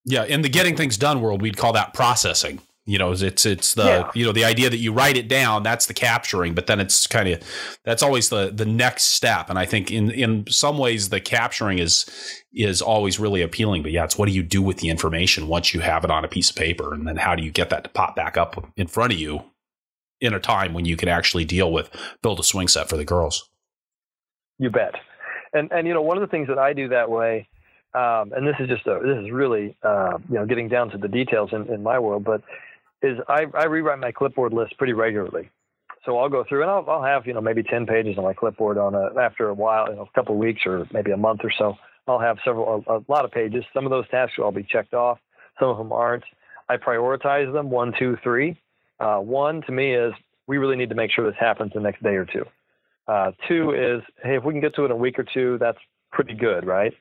Yeah, in the getting things done world, we'd call that processing. You know, it's it's the yeah. you know the idea that you write it down, that's the capturing, but then it's kind of that's always the the next step. And I think in in some ways the capturing is is always really appealing. But yeah, it's what do you do with the information once you have it on a piece of paper, and then how do you get that to pop back up in front of you in a time when you can actually deal with build a swing set for the girls. You bet. And and you know one of the things that I do that way um, and this is just a, this is really uh, you know getting down to the details in, in my world, but is I, I rewrite my clipboard list pretty regularly. So I'll go through and I'll, I'll have you know maybe ten pages on my clipboard on a after a while, you know, a couple of weeks or maybe a month or so. I'll have several a, a lot of pages. Some of those tasks will all be checked off. Some of them aren't. I prioritize them one, two, three. Uh, one to me is we really need to make sure this happens the next day or two. Uh, two is hey, if we can get to it in a week or two, that's pretty good, right?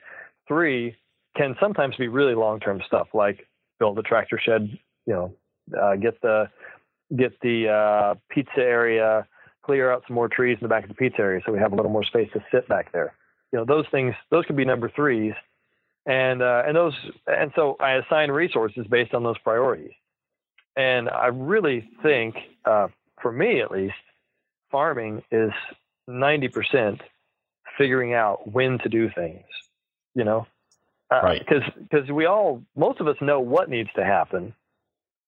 Three can sometimes be really long term stuff like build a tractor shed, you know, uh, get the get the uh, pizza area, clear out some more trees in the back of the pizza area so we have a little more space to sit back there. You know, those things those could be number threes, and uh, and those and so I assign resources based on those priorities. And I really think, uh, for me at least, farming is 90% figuring out when to do things. You know, uh, right? Because because we all most of us know what needs to happen.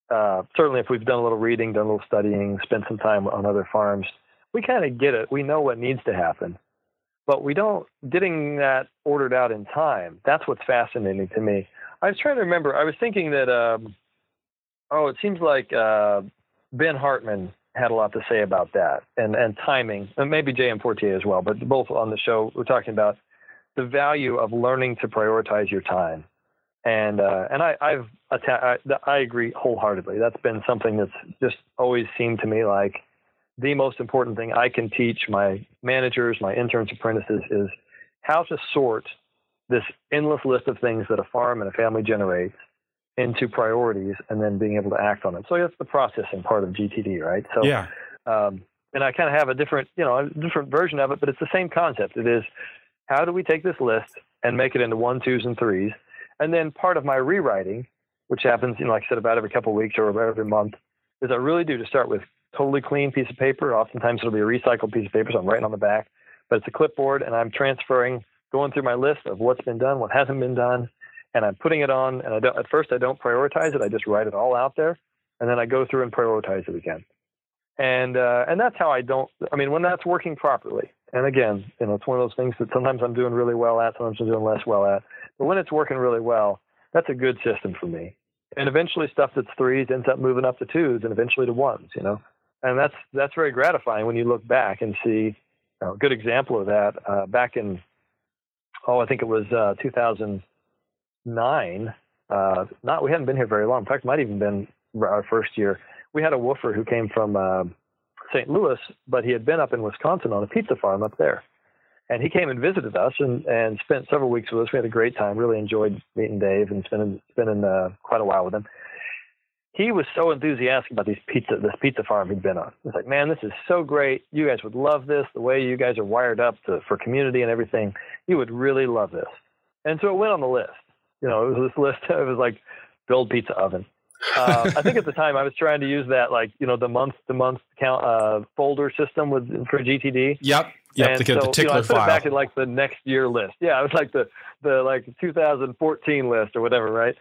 Uh, certainly, if we've done a little reading, done a little studying, spent some time on other farms, we kind of get it. We know what needs to happen, but we don't getting that ordered out in time. That's what's fascinating to me. I was trying to remember. I was thinking that. Um, oh, it seems like uh, Ben Hartman had a lot to say about that and and timing, and maybe J.M. Fortier as well. But both on the show, we're talking about the value of learning to prioritize your time. And uh, and I, I've atta- I, I agree wholeheartedly. That's been something that's just always seemed to me like the most important thing I can teach my managers, my interns, apprentices is how to sort this endless list of things that a farm and a family generates into priorities and then being able to act on them. So that's the processing part of GTD, right? So yeah. Um, and I kind of have a different, you know, a different version of it, but it's the same concept. It is how do we take this list and make it into one, twos, and threes? And then part of my rewriting, which happens, you know, like I said, about every couple of weeks or every month, is I really do to start with totally clean piece of paper. Oftentimes it'll be a recycled piece of paper, so I'm writing on the back, but it's a clipboard, and I'm transferring, going through my list of what's been done, what hasn't been done, and I'm putting it on. And I don't, at first I don't prioritize it; I just write it all out there, and then I go through and prioritize it again. And uh, and that's how I don't. I mean, when that's working properly, and again, you know, it's one of those things that sometimes I'm doing really well at, sometimes I'm doing less well at. But when it's working really well, that's a good system for me. And eventually, stuff that's threes ends up moving up to twos, and eventually to ones. You know, and that's that's very gratifying when you look back and see. You know, a good example of that uh, back in oh, I think it was uh, 2009. Uh, not we hadn't been here very long. In fact, it might even been our first year. We had a woofer who came from uh, St. Louis, but he had been up in Wisconsin on a pizza farm up there. And he came and visited us and, and spent several weeks with us. We had a great time. Really enjoyed meeting Dave and spending spending uh, quite a while with him. He was so enthusiastic about these pizza this pizza farm he'd been on. He's like, "Man, this is so great. You guys would love this. The way you guys are wired up to, for community and everything, you would really love this." And so it went on the list. You know, it was this list. It was like build pizza oven, uh, I think at the time I was trying to use that like you know the month to month count uh, folder system with for GTD. Yep. Yep. And to get so, the tickler you know, I put file. it back in like the next year list. Yeah, it was like the the like 2014 list or whatever, right?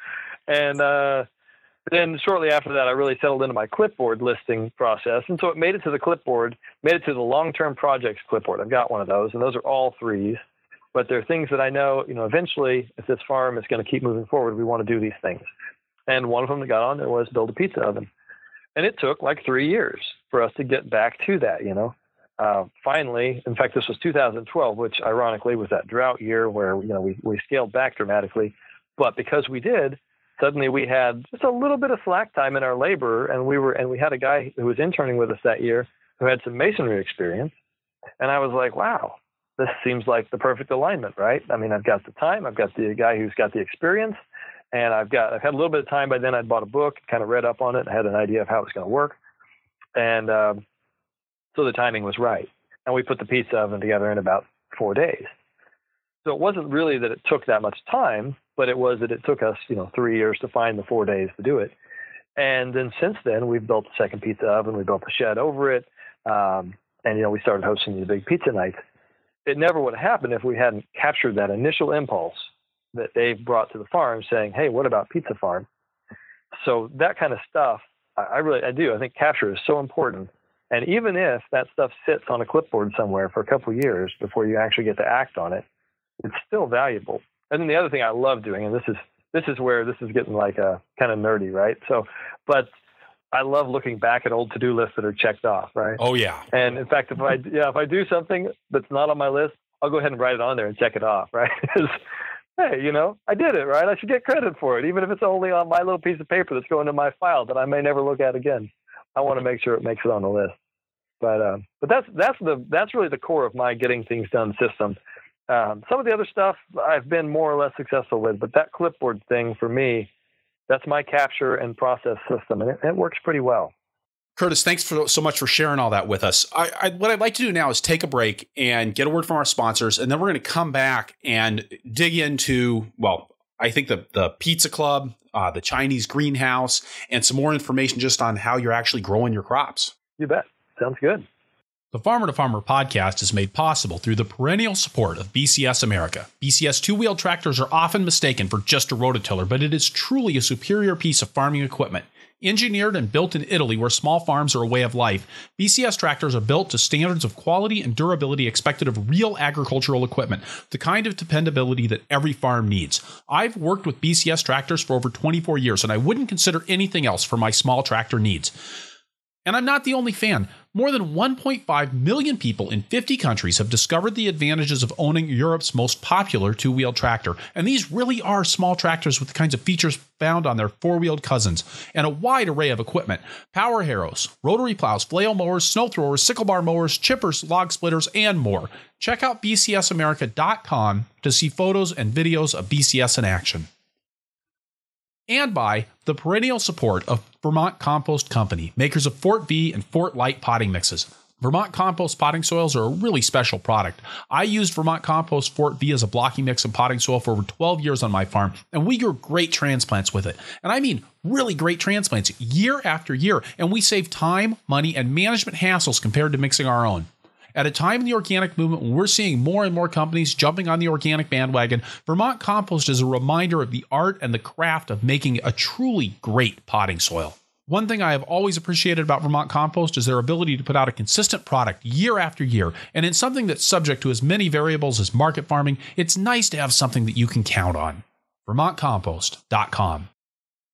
And uh, then shortly after that, I really settled into my clipboard listing process, and so it made it to the clipboard, made it to the long term projects clipboard. I've got one of those, and those are all threes. But there are things that I know, you know, eventually, if this farm is going to keep moving forward, we want to do these things. And one of them that got on there was build a pizza oven. And it took like three years for us to get back to that, you know. Uh, finally, in fact, this was 2012, which ironically was that drought year where, you know, we, we scaled back dramatically. But because we did, suddenly we had just a little bit of slack time in our labor. And we were, and we had a guy who was interning with us that year who had some masonry experience. And I was like, wow, this seems like the perfect alignment, right? I mean, I've got the time, I've got the guy who's got the experience, and I've got I've had a little bit of time by then. I'd bought a book, kind of read up on it, had an idea of how it was going to work, and um, so the timing was right. And we put the pizza oven together in about four days. So it wasn't really that it took that much time, but it was that it took us, you know, three years to find the four days to do it. And then since then, we've built the second pizza oven. We built a shed over it, um, and you know, we started hosting these big pizza nights. It never would have happened if we hadn't captured that initial impulse that Dave brought to the farm saying, Hey, what about Pizza Farm? So that kind of stuff, I really, I do. I think capture is so important. And even if that stuff sits on a clipboard somewhere for a couple years before you actually get to act on it, it's still valuable. And then the other thing I love doing, and this is this is where this is getting like uh, a kind of nerdy, right? So, but I love looking back at old to-do lists that are checked off, right? Oh yeah. And in fact, if I yeah, if I do something that's not on my list, I'll go ahead and write it on there and check it off, right? hey, you know, I did it, right? I should get credit for it, even if it's only on my little piece of paper that's going to my file that I may never look at again. I want to make sure it makes it on the list. But uh, but that's that's the that's really the core of my getting things done system. Um, some of the other stuff I've been more or less successful with, but that clipboard thing for me, that's my capture and process system, and it, it works pretty well. Curtis, thanks for, so much for sharing all that with us. I, I, what I'd like to do now is take a break and get a word from our sponsors, and then we're going to come back and dig into, well, I think the, the Pizza Club, uh, the Chinese greenhouse, and some more information just on how you're actually growing your crops. You bet. Sounds good. The Farmer to Farmer podcast is made possible through the perennial support of BCS America. BCS two wheel tractors are often mistaken for just a rototiller, but it is truly a superior piece of farming equipment. Engineered and built in Italy, where small farms are a way of life, BCS tractors are built to standards of quality and durability expected of real agricultural equipment, the kind of dependability that every farm needs. I've worked with BCS tractors for over 24 years, and I wouldn't consider anything else for my small tractor needs. And I'm not the only fan. More than 1.5 million people in 50 countries have discovered the advantages of owning Europe's most popular two wheel tractor. And these really are small tractors with the kinds of features found on their four wheeled cousins and a wide array of equipment power harrows, rotary plows, flail mowers, snow throwers, sickle bar mowers, chippers, log splitters, and more. Check out bcsamerica.com to see photos and videos of BCS in action and by the perennial support of Vermont Compost Company, makers of Fort Vee and Fort Light potting mixes. Vermont compost potting soils are a really special product. I used Vermont compost Fort Vee as a blocking mix and potting soil for over 12 years on my farm, and we grew great transplants with it. And I mean really great transplants year after year, and we save time, money, and management hassles compared to mixing our own. At a time in the organic movement when we're seeing more and more companies jumping on the organic bandwagon, Vermont Compost is a reminder of the art and the craft of making a truly great potting soil. One thing I have always appreciated about Vermont Compost is their ability to put out a consistent product year after year. And in something that's subject to as many variables as market farming, it's nice to have something that you can count on. VermontCompost.com.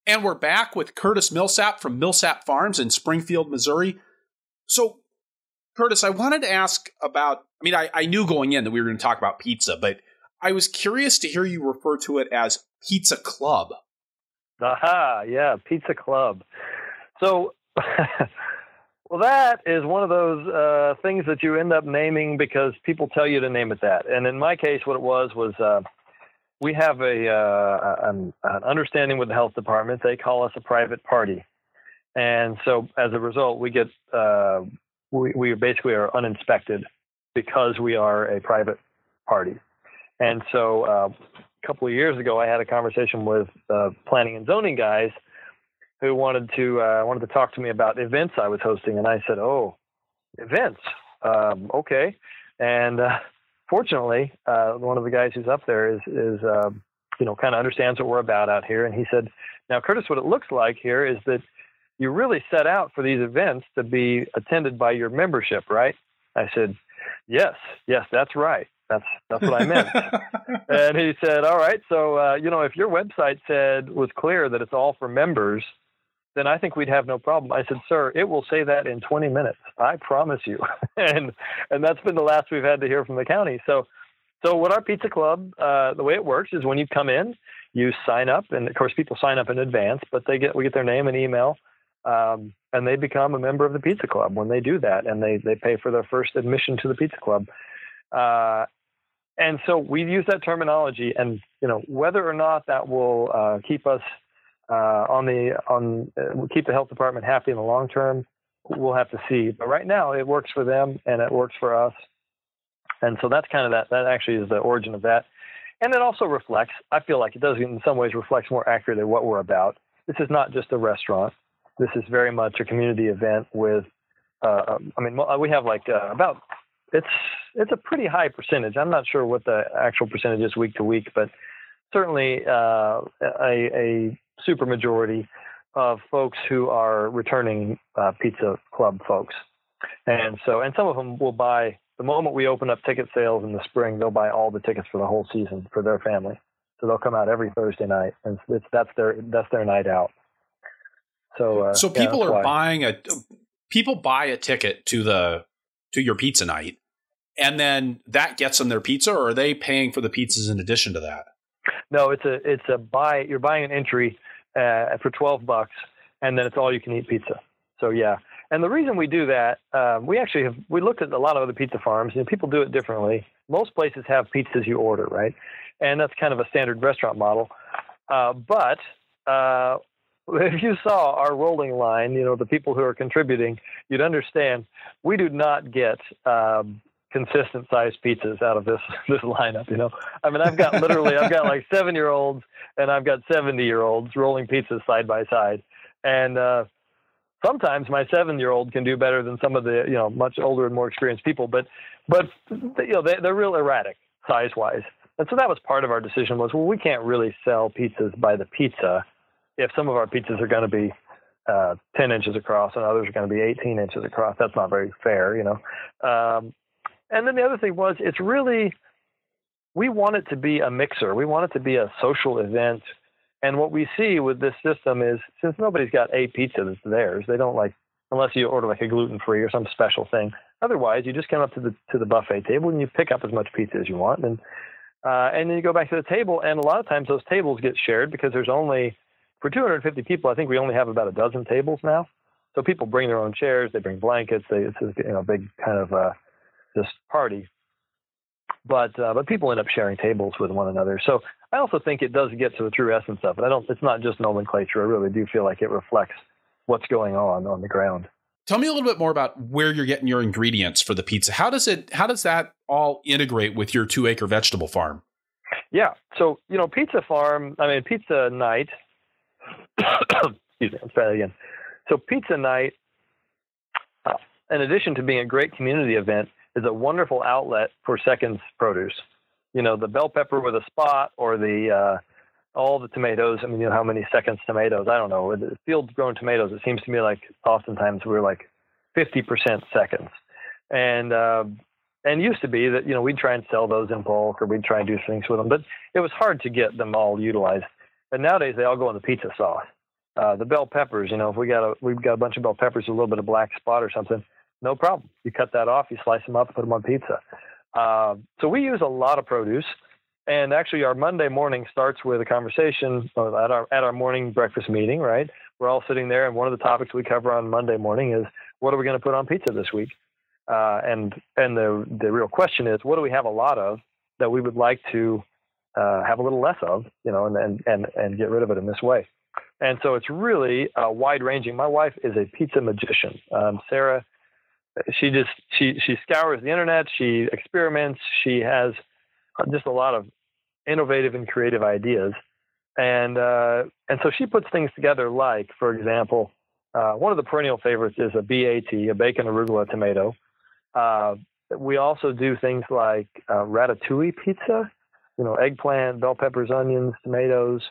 And we're back with Curtis Millsap from Millsap Farms in Springfield, Missouri. So, Curtis, I wanted to ask about. I mean, I, I knew going in that we were going to talk about pizza, but I was curious to hear you refer to it as Pizza Club. Aha, yeah, Pizza Club. So, well, that is one of those uh, things that you end up naming because people tell you to name it that. And in my case, what it was was uh, we have a uh, an, an understanding with the health department. They call us a private party, and so as a result, we get uh, we, we basically are uninspected because we are a private party. And so uh, a couple of years ago, I had a conversation with uh, planning and zoning guys who wanted to uh, wanted to talk to me about events I was hosting, and I said, "Oh, events, um, okay." And uh, fortunately, uh, one of the guys who's up there is is um, you know kind of understands what we're about out here, and he said, "Now, Curtis, what it looks like here is that you really set out for these events to be attended by your membership, right? I said, yes, yes, that's right. That's that's what I meant. and he said, all right. So uh, you know, if your website said was clear that it's all for members, then I think we'd have no problem. I said, sir, it will say that in 20 minutes. I promise you. and and that's been the last we've had to hear from the county. So so what our pizza club, uh, the way it works is when you come in, you sign up, and of course people sign up in advance, but they get we get their name and email um, and they become a member of the pizza club when they do that, and they they pay for their first admission to the pizza club. Uh, and so we use that terminology, and you know whether or not that will uh, keep us uh, on the on uh, keep the health department happy in the long term, we'll have to see. But right now, it works for them, and it works for us. And so that's kind of that. That actually is the origin of that, and it also reflects. I feel like it does in some ways reflects more accurately what we're about. This is not just a restaurant. This is very much a community event with, uh, um, I mean, we have like uh, about it's it's a pretty high percentage. I'm not sure what the actual percentage is week to week, but certainly uh, a, a super majority of folks who are returning uh, pizza club folks, and so and some of them will buy the moment we open up ticket sales in the spring. They'll buy all the tickets for the whole season for their family, so they'll come out every Thursday night, and it's, that's their that's their night out. So, uh, so people yeah, are why. buying a people buy a ticket to the to your pizza night, and then that gets them their pizza, or are they paying for the pizzas in addition to that? No, it's a it's a buy. You're buying an entry uh, for twelve bucks, and then it's all you can eat pizza. So yeah, And the reason we do that, uh, we actually have we looked at a lot of other pizza farms, and people do it differently. Most places have pizzas you order, right? And that's kind of a standard restaurant model. Uh, but uh, if you saw our rolling line, you know the people who are contributing, you'd understand we do not get um, consistent sized pizzas out of this this lineup. You know, I mean, I've got literally I've got like seven year olds and I've got seventy year olds rolling pizzas side by side, and uh, sometimes my seven year old can do better than some of the you know much older and more experienced people. But but you know they, they're real erratic size wise, and so that was part of our decision was well we can't really sell pizzas by the pizza if some of our pizzas are going to be uh, 10 inches across and others are going to be 18 inches across. That's not very fair, you know. Um, and then the other thing was, it's really, we want it to be a mixer. We want it to be a social event. And what we see with this system is, since nobody's got a pizza that's theirs, they don't like, unless you order like a gluten free or some special thing. Otherwise, you just come up to the to the buffet table and you pick up as much pizza as you want, and uh, and then you go back to the table. And a lot of times those tables get shared because there's only for 250 people. I think we only have about a dozen tables now. So people bring their own chairs, they bring blankets. They, it's a you know big kind of uh, this party. But uh, but people end up sharing tables with one another. So I also think it does get to the true essence of it. I don't. It's not just nomenclature. I really do feel like it reflects what's going on on the ground. Tell me a little bit more about where you're getting your ingredients for the pizza. How does it? How does that all integrate with your two acre vegetable farm? Yeah. So you know, Pizza Farm. I mean, Pizza Night. Excuse me. Let's try that again. So Pizza Night, uh, in addition to being a great community event, is a wonderful outlet for seconds produce. You know, the bell pepper with a spot or the uh, all the tomatoes. I mean, you know how many seconds tomatoes? I don't know. Field grown tomatoes. It seems to me like oftentimes we're like 50% seconds, and uh, and used to be that you know we'd try and sell those in bulk or we'd try and do things with them, but it was hard to get them all utilized. But nowadays they all go in the pizza sauce. Uh, the bell peppers, you know, if we got a we've got a bunch of bell peppers, a little bit of black spot or something, no problem. You cut that off, you slice them up, put them on pizza. Uh, so we use a lot of produce, and actually our Monday morning starts with a conversation at our at our morning breakfast meeting. Right, we're all sitting there, and one of the topics we cover on Monday morning is what are we going to put on pizza this week? Uh, and and the the real question is what do we have a lot of that we would like to uh, have a little less of, you know, and, and and and get rid of it in this way. And so it's really uh, wide ranging. My wife is a pizza magician. Um, Sarah she just she she scours the internet she experiments she has just a lot of innovative and creative ideas and uh, and so she puts things together like for example uh, one of the perennial favorites is a BAT a bacon arugula tomato uh, we also do things like uh, ratatouille pizza you know eggplant bell peppers onions tomatoes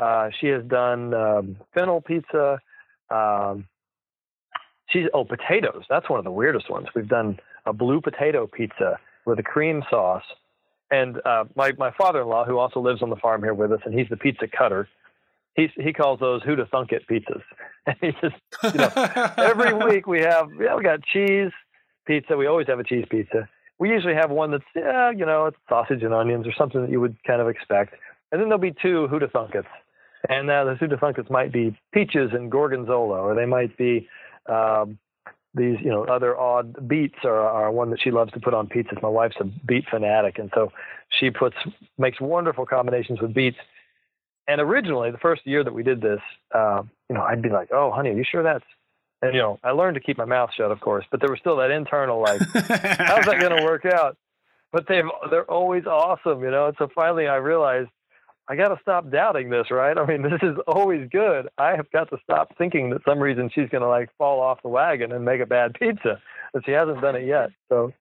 uh, she has done um, fennel pizza um, She's oh potatoes. That's one of the weirdest ones. We've done a blue potato pizza with a cream sauce. And uh, my my father-in-law, who also lives on the farm here with us, and he's the pizza cutter. He he calls those who to thunk it pizzas. And he just you know every week we have yeah we got cheese pizza. We always have a cheese pizza. We usually have one that's yeah you know it's sausage and onions or something that you would kind of expect. And then there'll be two who to thunkets. And uh, the Thunkets might be peaches and gorgonzola, or they might be um, these, you know, other odd beets are, are one that she loves to put on pizzas. My wife's a beet fanatic, and so she puts makes wonderful combinations with beets. And originally, the first year that we did this, uh, you know, I'd be like, "Oh, honey, are you sure that's?" And you know, I learned to keep my mouth shut, of course, but there was still that internal like, "How's that going to work out?" But they've they're always awesome, you know. And so finally, I realized I got to stop doubting this, right? I mean, this is always good. I have got to stop thinking that some reason she's going to like fall off the wagon and make a bad pizza, but she hasn't done it yet. So,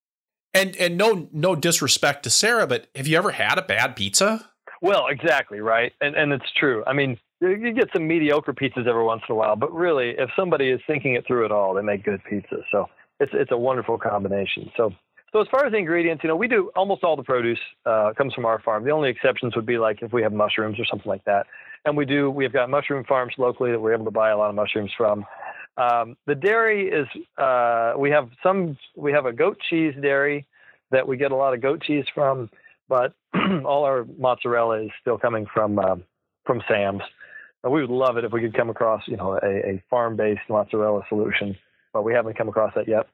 and and no no disrespect to Sarah, but have you ever had a bad pizza? Well, exactly right, and and it's true. I mean, you get some mediocre pizzas every once in a while, but really, if somebody is thinking it through at all, they make good pizzas. So it's it's a wonderful combination. So so as far as the ingredients, you know, we do almost all the produce uh, comes from our farm. The only exceptions would be like if we have mushrooms or something like that. And we do. We've got mushroom farms locally that we're able to buy a lot of mushrooms from. Um, the dairy is uh, we have some. We have a goat cheese dairy that we get a lot of goat cheese from, but all our mozzarella is still coming from uh, from Sam's. We would love it if we could come across, you know, a, a farm-based mozzarella solution but we haven't come across that yet.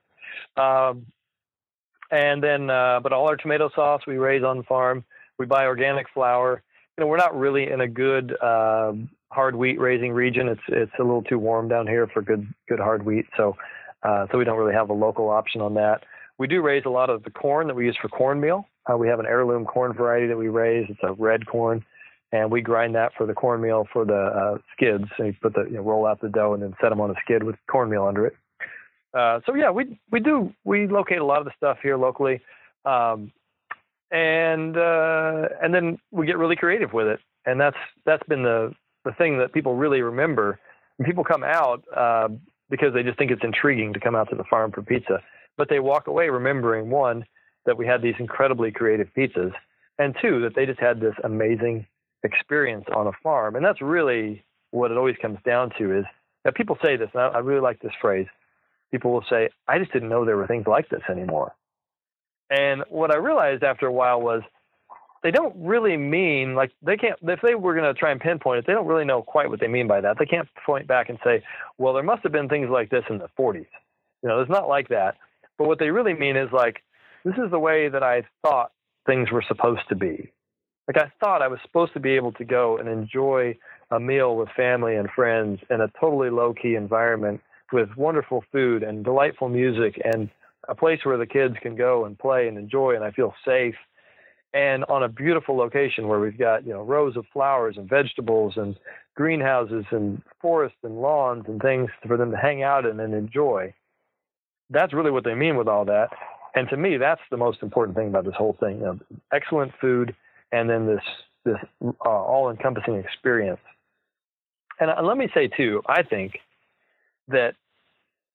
Um, and then, uh, but all our tomato sauce we raise on farm. We buy organic flour. You know, we're not really in a good uh, hard wheat raising region. It's it's a little too warm down here for good good hard wheat. So uh, so we don't really have a local option on that. We do raise a lot of the corn that we use for cornmeal. Uh, we have an heirloom corn variety that we raise. It's a red corn, and we grind that for the cornmeal for the uh, skids. So you put the you know, roll out the dough and then set them on a skid with cornmeal under it. Uh, so yeah, we we do we locate a lot of the stuff here locally, um, and uh, and then we get really creative with it, and that's that's been the the thing that people really remember. People come out uh, because they just think it's intriguing to come out to the farm for pizza, but they walk away remembering one that we had these incredibly creative pizzas, and two that they just had this amazing experience on a farm, and that's really what it always comes down to is that people say this, and I, I really like this phrase. People will say, "I just didn't know there were things like this anymore." And what I realized after a while was they don't really mean like they can't if they were going to try and pinpoint it they don't really know quite what they mean by that. They can't point back and say well there must have been things like this in the 40s you know it's not like that. But what they really mean is like this is the way that i thought things were supposed to be like i thought i was supposed to be able to go and enjoy a meal with family and friends in a totally low key environment with wonderful food and delightful music and a place where the kids can go and play and enjoy and i feel safe and on a beautiful location where we've got you know rows of flowers and vegetables and greenhouses and forests and lawns and things for them to hang out in and enjoy. That's really what they mean with all that. And to me, that's the most important thing about this whole thing: you know, excellent food, and then this this uh, all-encompassing experience. And uh, let me say too, I think that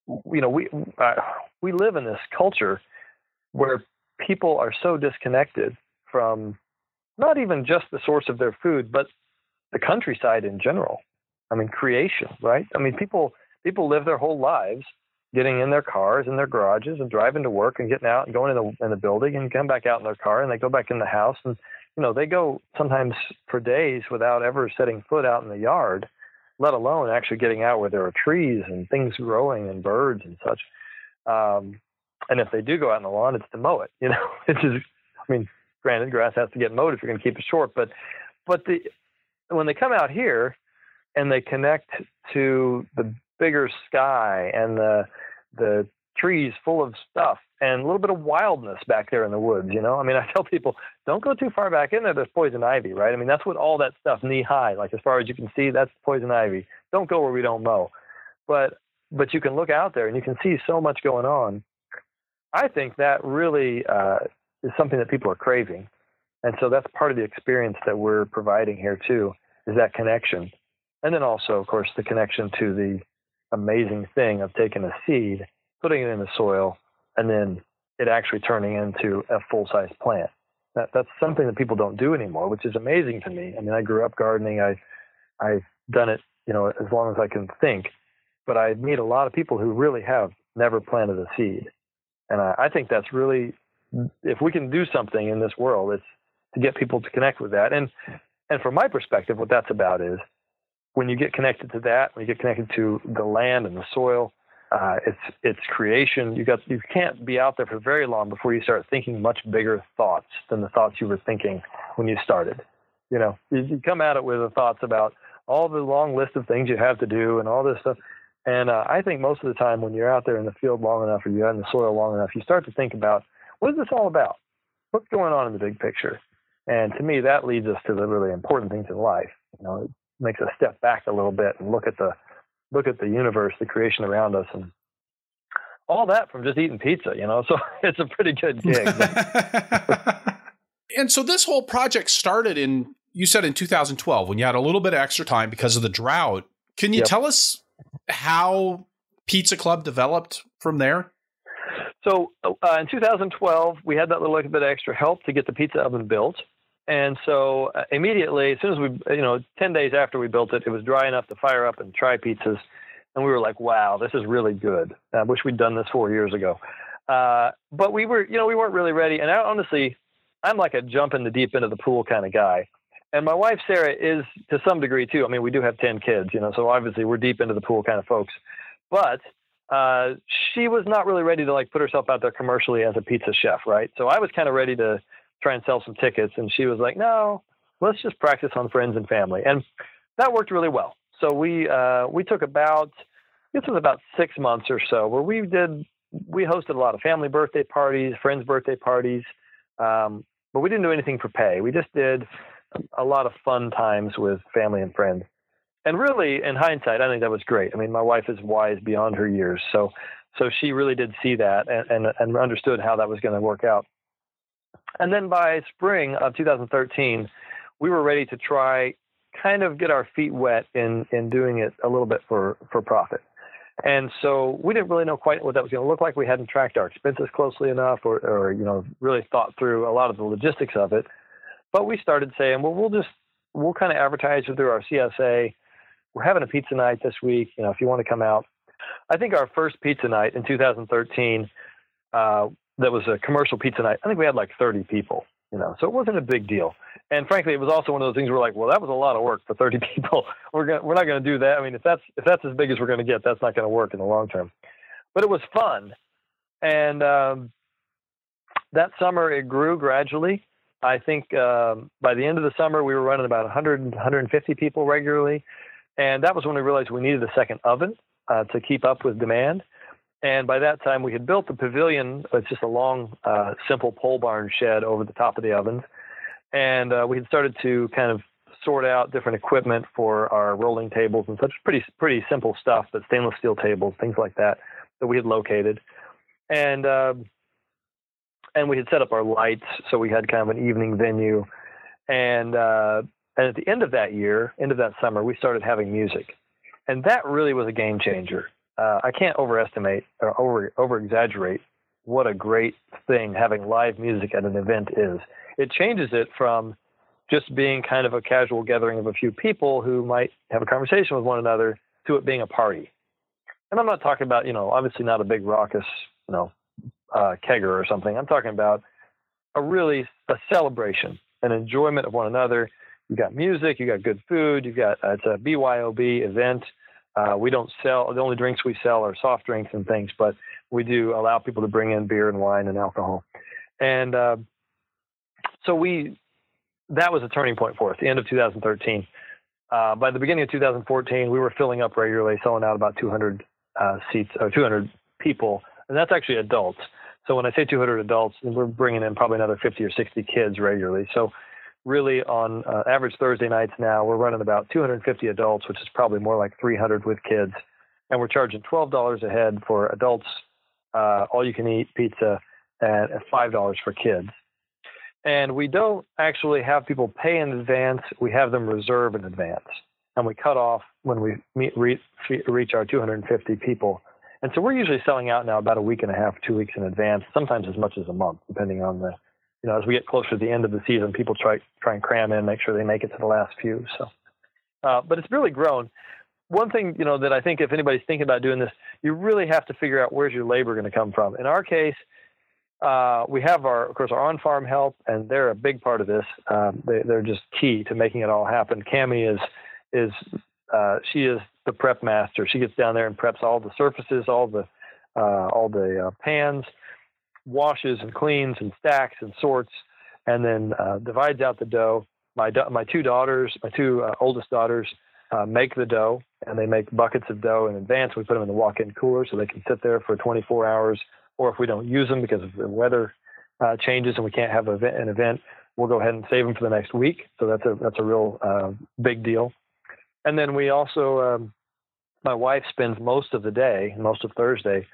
you know we uh, we live in this culture where people are so disconnected from not even just the source of their food, but the countryside in general. I mean, creation, right? I mean, people people live their whole lives getting in their cars and their garages and driving to work and getting out and going in the in the building and come back out in their car and they go back in the house and you know they go sometimes for days without ever setting foot out in the yard, let alone actually getting out where there are trees and things growing and birds and such. Um, and if they do go out in the lawn, it's to mow it. You know, it's just I mean Granted, grass has to get mowed if you're going to keep it short, but but the when they come out here and they connect to the bigger sky and the the trees full of stuff and a little bit of wildness back there in the woods, you know? I mean, I tell people, don't go too far back in there. There's poison ivy, right? I mean, that's what all that stuff knee high, like as far as you can see, that's poison ivy. Don't go where we don't mow. But but you can look out there and you can see so much going on. I think that really uh, is something that people are craving. And so that's part of the experience that we're providing here too, is that connection. And then also, of course, the connection to the amazing thing of taking a seed, putting it in the soil, and then it actually turning into a full size plant. That, that's something that people don't do anymore, which is amazing to me. I mean, I grew up gardening. I, I've done it, you know, as long as I can think, but I meet a lot of people who really have never planted a seed. And I, I think that's really if we can do something in this world, it's to get people to connect with that. And and from my perspective, what that's about is when you get connected to that, when you get connected to the land and the soil, uh, it's it's creation. You got you can't be out there for very long before you start thinking much bigger thoughts than the thoughts you were thinking when you started. You know, you, you come at it with the thoughts about all the long list of things you have to do and all this stuff. And uh, I think most of the time when you're out there in the field long enough or you're in the soil long enough, you start to think about what is this all about? What's going on in the big picture? And to me, that leads us to the really important things in life. You know, it makes us step back a little bit and look at the look at the universe, the creation around us, and all that from just eating pizza. You know, so it's a pretty good gig. and so this whole project started in you said in 2012 when you had a little bit of extra time because of the drought. Can you yep. tell us how Pizza Club developed from there? So uh, in 2012, we had that little bit of extra help to get the pizza oven built. And so uh, immediately, as soon as we, you know, 10 days after we built it, it was dry enough to fire up and try pizzas. And we were like, wow, this is really good. I wish we'd done this four years ago. Uh, but we were, you know, we weren't really ready. And I, honestly, I'm like a jump in the deep end of the pool kind of guy. And my wife, Sarah, is to some degree too. I mean, we do have 10 kids, you know, so obviously we're deep into the pool kind of folks. But uh, she was not really ready to like put herself out there commercially as a pizza chef, right? So I was kind of ready to try and sell some tickets, and she was like, "No, let's just practice on friends and family," and that worked really well. So we uh, we took about this was about six months or so where we did we hosted a lot of family birthday parties, friends' birthday parties, um, but we didn't do anything for pay. We just did a lot of fun times with family and friends. And really, in hindsight, I think that was great. I mean, my wife is wise beyond her years, so so she really did see that and and, and understood how that was going to work out. And then by spring of 2013, we were ready to try kind of get our feet wet in in doing it a little bit for for profit. And so we didn't really know quite what that was going to look like. We hadn't tracked our expenses closely enough, or, or you know, really thought through a lot of the logistics of it. But we started saying, well, we'll just we'll kind of advertise through our CSA. We're having a pizza night this week. You know, if you want to come out. I think our first pizza night in 2013, uh, that was a commercial pizza night. I think we had like 30 people. You know, so it wasn't a big deal and frankly, it was also one of those things where like, well, that was a lot of work for 30 people. We're gonna, we're not going to do that. I mean, if that's if that's as big as we're going to get, that's not going to work in the long term. But it was fun, and um, that summer it grew gradually. I think um, by the end of the summer we were running about 100 150 people regularly, and that was when we realized we needed a second oven uh, to keep up with demand. And by that time, we had built the pavilion. It's just a long, uh, simple pole barn shed over the top of the ovens and uh, we had started to kind of sort out different equipment for our rolling tables and such pretty pretty simple stuff, but stainless steel tables, things like that, that we had located, and uh, and we had set up our lights, so we had kind of an evening venue, and uh, and at the end of that year, end of that summer, we started having music, and that really was a game changer. Uh, I can't overestimate or over over exaggerate what a great thing having live music at an event is it changes it from just being kind of a casual gathering of a few people who might have a conversation with one another to it being a party. And I'm not talking about, you know, obviously not a big raucous, you know, uh, kegger or something. I'm talking about a really a celebration, an enjoyment of one another. You got music, you got good food, you got uh, it's a BYOB event. Uh, we don't sell the only drinks we sell are soft drinks and things, but we do allow people to bring in beer and wine and alcohol. And uh, so we that was a turning point for us. The end of 2013. Uh, by the beginning of 2014, we were filling up regularly, selling out about 200 uh, seats or 200 people, and that's actually adults. So when I say 200 adults, we're bringing in probably another 50 or 60 kids regularly. So really, on uh, average Thursday nights now, we're running about 250 adults, which is probably more like 300 with kids, and we're charging $12 a head for adults, uh, all you can eat pizza, and $5 for kids. And we don't actually have people pay in advance. We have them reserve in advance. And we cut off when we meet, reach, reach our 250 people. And so we're usually selling out now about a week and a half, two weeks in advance, sometimes as much as a month, depending on the, you know, as we get closer to the end of the season, people try, try and cram in, make sure they make it to the last few. So, uh, but it's really grown. One thing, you know, that I think if anybody's thinking about doing this, you really have to figure out where's your labor going to come from. In our case, uh, we have our, of course, our on-farm help, and they're a big part of this. Um, they, are just key to making it all happen. Cami is is uh, she is the prep master. She gets down there and preps all the surfaces, all the uh, all the uh, pans, washes and cleans and stacks and sorts, and then uh, divides out the dough. My my two daughters, my two oldest daughters, make the dough, and they make buckets of dough in advance. We put them in the walk-in cooler so they can sit there for 24 hours or if we don't use them because of the weather uh, changes and we can't have an event, we'll go ahead and save them for the next week. So that's a that's a real uh, big deal. And then we also, um, my wife spends most of the day, most of Thursday,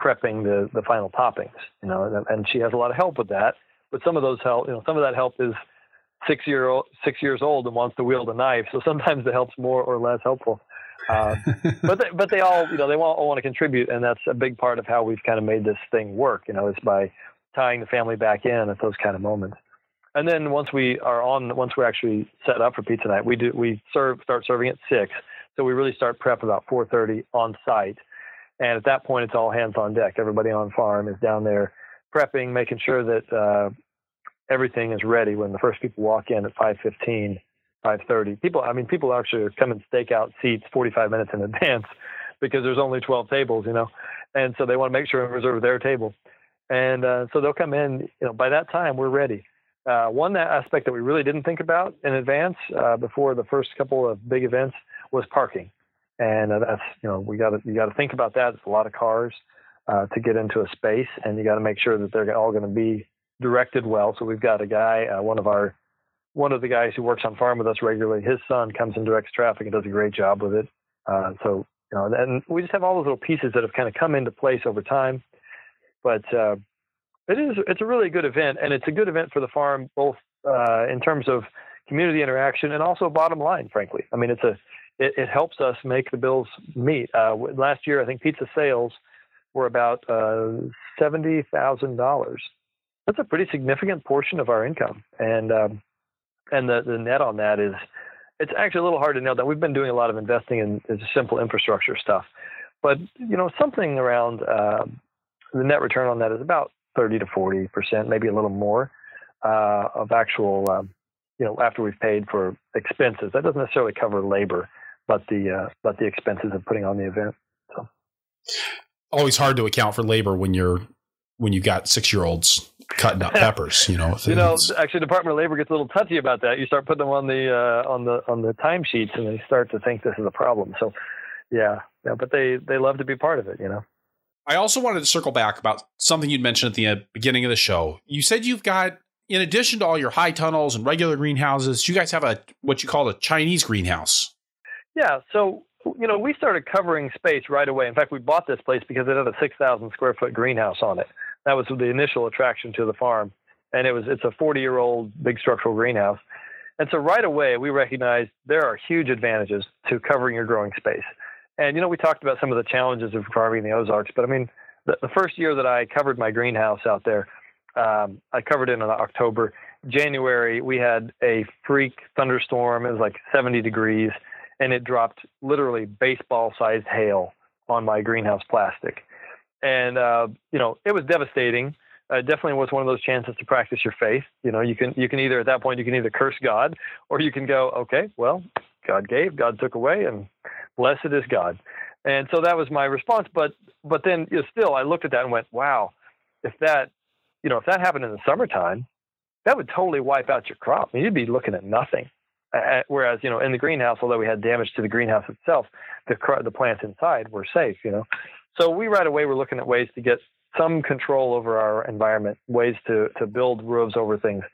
prepping the the final toppings. You know, and, and she has a lot of help with that. But some of those help, you know, some of that help is six year old, six years old and wants to wield a knife. So sometimes the help's more or less helpful. Uh, but they, but they all you know they all want to contribute, and that's a big part of how we've kind of made this thing work. You know, is by tying the family back in at those kind of moments. And then once we are on, once we're actually set up for pizza night, we do we serve start serving at six. So we really start prep about 4:30 on site, and at that point it's all hands on deck. Everybody on farm is down there prepping, making sure that uh, everything is ready when the first people walk in at 5:15 5:30. People, I mean, people actually come and stake out seats 45 minutes in advance because there's only 12 tables, you know, and so they want to make sure and reserve their table. And uh, so they'll come in. You know, by that time we're ready. Uh, one aspect that we really didn't think about in advance uh, before the first couple of big events was parking, and uh, that's you know we got to you got to think about that. It's a lot of cars uh, to get into a space, and you got to make sure that they're all going to be directed well. So we've got a guy, uh, one of our one of the guys who works on farm with us regularly. His son comes and directs traffic and does a great job with it. Uh, so you know, and we just have all those little pieces that have kind of come into place over time. But uh, it is it's a really good event, and it's a good event for the farm, both in terms of community interaction and also bottom line. Frankly, I mean, it's a it, it helps us make the bills meet. Uh, last year, I think pizza sales were about uh, seventy thousand dollars. That's a pretty significant portion of our income, and um, and the the net on that is it's actually a little hard to know that we've been doing a lot of investing in, in simple infrastructure stuff, but you know something around uh, the net return on that is about 30 to 40 percent, maybe a little more uh, of actual, um, you know, after we've paid for expenses. That doesn't necessarily cover labor, but the uh, but the expenses of putting on the event. So always hard to account for labor when you're when you've got six year olds cutting up peppers. You know, you know, actually, Department of Labor gets a little touchy about that. You start putting them on the uh, on the on the timesheets, and they start to think this is a problem. So, yeah, yeah, but they they love to be part of it. You know. I also wanted to circle back about something you'd mentioned at the uh, beginning of the show. You said you've got, in addition to all your high tunnels and regular greenhouses, you guys have a what you call a Chinese greenhouse. Yeah. So you know, we started covering space right away. In fact, we bought this place because it had a 6,000 square foot greenhouse on it. That was the initial attraction to the farm, and it was it's a 40 year old big structural greenhouse. And so right away, we recognized there are huge advantages to covering your growing space. And you know, we talked about some of the challenges of farming in the Ozarks, but I mean, the, the first year that I covered my greenhouse out there, um, I covered it in October. January, we had a freak thunderstorm. It was like 70 degrees, and it dropped literally baseball-sized hail on my greenhouse plastic. And uh, you know, it was devastating. Uh, definitely was one of those chances to practice your faith. You know, you can you can either at that point you can either curse God or you can go, okay, well, God gave, God took away, and blessed is God. And so that was my response. But but then you know, still, I looked at that and went, wow, if that you know if that happened in the summertime, that would totally wipe out your crop. I mean, you'd be looking at nothing. Whereas you know in the greenhouse, although we had damage to the greenhouse itself, the the plants inside were safe. You know, so we right away were looking at ways to get some control over our environment, ways to to build roofs over things.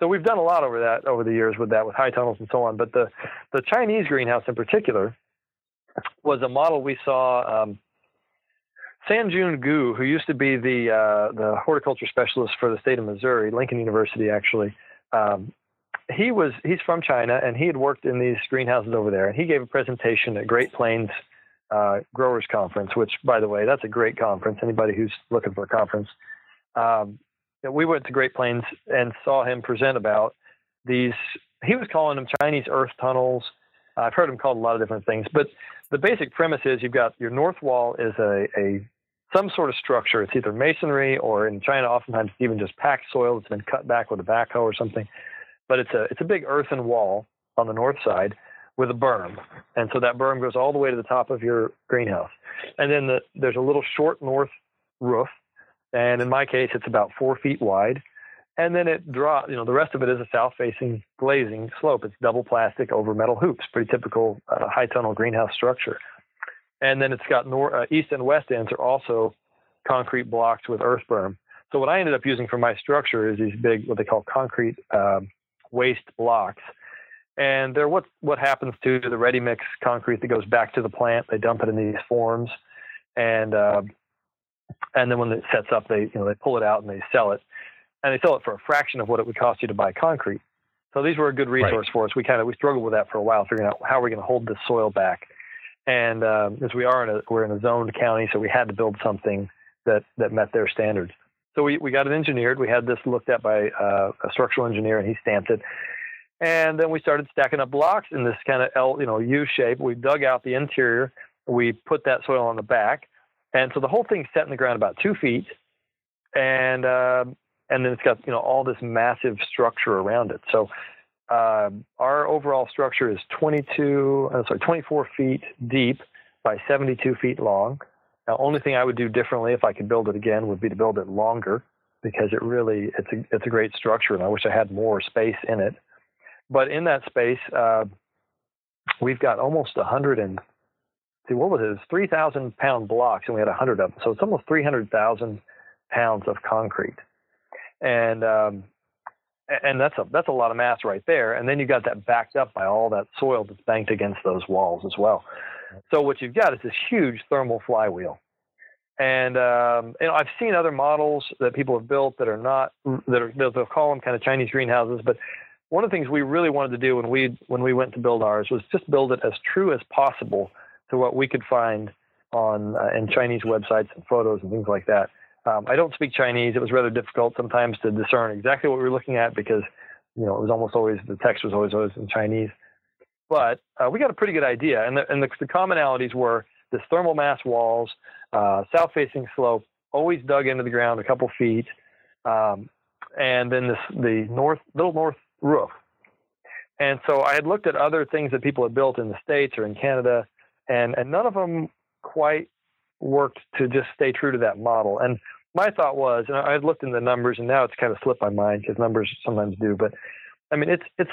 So we've done a lot over that over the years with that, with high tunnels and so on. But the the Chinese greenhouse in particular was a model we saw. Um, Sanjun Gu, who used to be the uh, the horticulture specialist for the state of Missouri, Lincoln University, actually, um, he was he's from China and he had worked in these greenhouses over there, and he gave a presentation at Great Plains uh, Growers Conference, which, by the way, that's a great conference. Anybody who's looking for a conference, um, we went to Great Plains and saw him present about these. He was calling them Chinese earth tunnels. I've heard him called a lot of different things, but the basic premise is you've got your north wall is a, a some sort of structure. It's either masonry or in China, oftentimes even just packed soil that's been cut back with a backhoe or something. But it's a it's a big earthen wall on the north side with a berm, and so that berm goes all the way to the top of your greenhouse. And then the, there's a little short north roof, and in my case, it's about four feet wide and then it draws. You know, the rest of it is a south-facing glazing slope. It's double plastic over metal hoops, pretty typical uh, high tunnel greenhouse structure. And then it's got nor- uh, east and west ends are also concrete blocks with earth berm. So what I ended up using for my structure is these big, what they call concrete um, waste blocks. And they're what what happens to the ready mix concrete that goes back to the plant. They dump it in these forms, and uh, and then when it sets up, they you know they pull it out and they sell it and they sell it for a fraction of what it would cost you to buy concrete. So these were a good resource right. for us. We kind of we struggled with that for a while, figuring out how are we going to hold this soil back. And um, as we are in a we're in a zoned county, so we had to build something that that met their standards. So we, we got it engineered. We had this looked at by uh, a structural engineer, and he stamped it. And then we started stacking up blocks in this kind of L, you know, U shape. We dug out the interior. We put that soil on the back, and so the whole thing's set in the ground about two feet. And uh, and then it's got you know all this massive structure around it. So uh, our overall structure is 22, uh, sorry, 24 feet deep by 72 feet long. Now, only thing I would do differently if I could build it again would be to build it longer because it really it's a it's a great structure and I wish I had more space in it. But in that space, uh, we've got almost a hundred and see what was it? Three thousand pound blocks and we had a hundred of them, so it's almost three hundred thousand pounds of concrete, and um, and that's a that's a lot of mass right there. And then you got that backed up by all that soil that's banked against those walls as well. So what you've got is this huge thermal flywheel. And um, you know, I've seen other models that people have built that are not that are they'll call them kind of Chinese greenhouses. But one of the things we really wanted to do when we when we went to build ours was just build it as true as possible to what we could find on uh, in Chinese websites and photos and things like that. Um, I don't speak Chinese. It was rather difficult sometimes to discern exactly what we were looking at because you know it was almost always the text was always always in Chinese. But uh, we got a pretty good idea, and the, and the, the commonalities were this thermal mass walls, uh, south-facing slope, always dug into the ground a couple feet, um, and then this the north little north roof. And so I had looked at other things that people had built in the states or in Canada, and and none of them quite worked to just stay true to that model. And my thought was, and I had looked in the numbers, and now it's kind of slipped my mind because numbers sometimes do, but I mean it's it's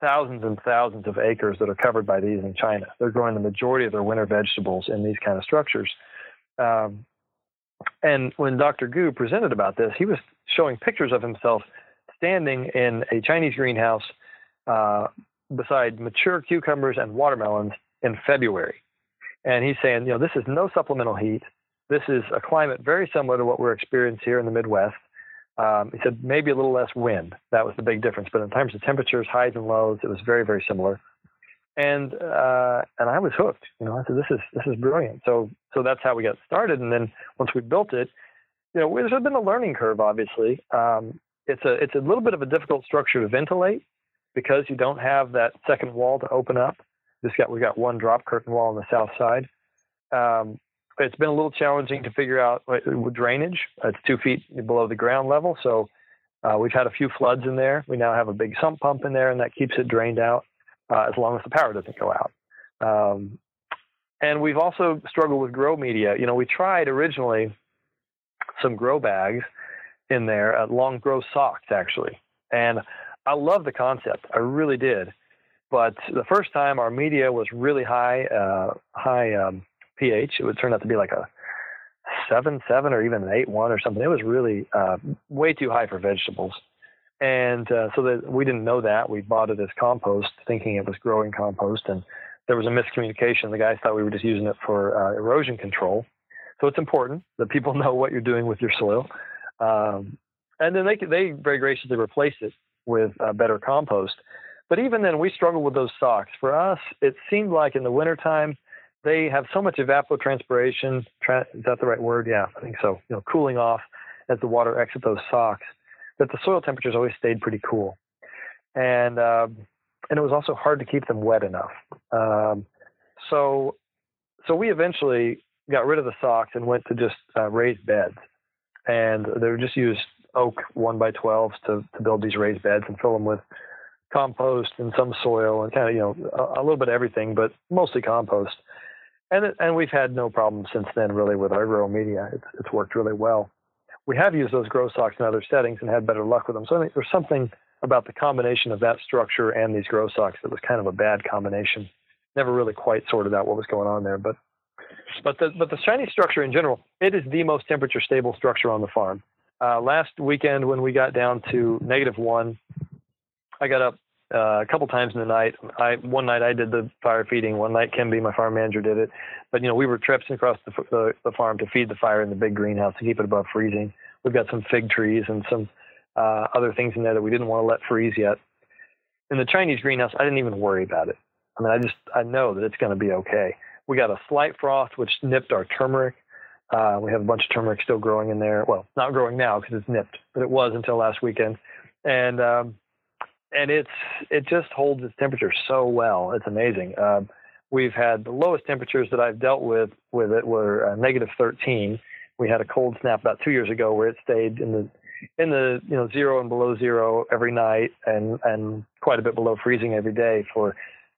thousands and thousands of acres that are covered by these in China. They're growing the majority of their winter vegetables in these kind of structures. Um, and when Dr. Gu presented about this, he was showing pictures of himself standing in a Chinese greenhouse uh, beside mature cucumbers and watermelons in February. And he's saying, you know, this is no supplemental heat. This is a climate very similar to what we're experiencing here in the Midwest. Um, he said maybe a little less wind. That was the big difference. But in terms of temperatures, highs and lows, it was very, very similar. And uh, and I was hooked. You know, I said this is this is brilliant. So so that's how we got started. And then once we built it, you know, there's been a learning curve. Obviously, um, it's a it's a little bit of a difficult structure to ventilate because you don't have that second wall to open up. Just got we got one drop curtain wall on the south side. Um, it's been a little challenging to figure out drainage. It's two feet below the ground level, so uh, we've had a few floods in there. We now have a big sump pump in there, and that keeps it drained out uh, as long as the power doesn't go out. Um, and we've also struggled with grow media. You know, we tried originally some grow bags in there, uh, long grow socks actually, and I love the concept. I really did. But the first time our media was really high, uh, high um, pH. It would turn out to be like a seven seven or even an eight one or something. It was really uh, way too high for vegetables, and uh, so that we didn't know that. We bought it as compost, thinking it was growing compost, and there was a miscommunication. The guys thought we were just using it for uh, erosion control. So it's important that people know what you're doing with your soil. Um, and then they they very graciously replaced it with uh, better compost. But even then, we struggled with those socks. For us, it seemed like in the wintertime, they have so much evapotranspiration. Tra- is that the right word? Yeah, I think so. You know, cooling off as the water exits those socks, that the soil temperatures always stayed pretty cool, and um, and it was also hard to keep them wet enough. Um, so so we eventually got rid of the socks and went to just uh, raised beds, and they were just used oak one by twelves to to build these raised beds and fill them with compost and some soil and kind of you know a, a little bit of everything, but mostly compost and and we've had no problem since then really with our grow media. It's it's worked really well. We have used those grow socks in other settings and had better luck with them. So I think there's something about the combination of that structure and these grow socks that was kind of a bad combination. Never really quite sorted out what was going on there, but but the but the Chinese structure in general, it is the most temperature stable structure on the farm. Uh, last weekend when we got down to negative one, I got up uh, a couple times in the night. I one night I did the fire feeding. One night Kimby, my farm manager, did it. But you know, we were traipsing across the, the, the farm to feed the fire in the big greenhouse to keep it above freezing. We've got some fig trees and some uh, other things in there that we didn't want to let freeze yet. In the Chinese greenhouse, I didn't even worry about it. I mean, I just I know that it's going to be okay. We got a slight frost which nipped our turmeric. Uh, we have a bunch of turmeric still growing in there. Well, not growing now because it's nipped, but it was until last weekend. And um, and it's it just holds its temperature so well. It's amazing. Um, we've had the lowest temperatures that I've dealt with with it were uh, negative 13. We had a cold snap about two years ago where it stayed in the in the you know zero and below zero every night and and quite a bit below freezing every day for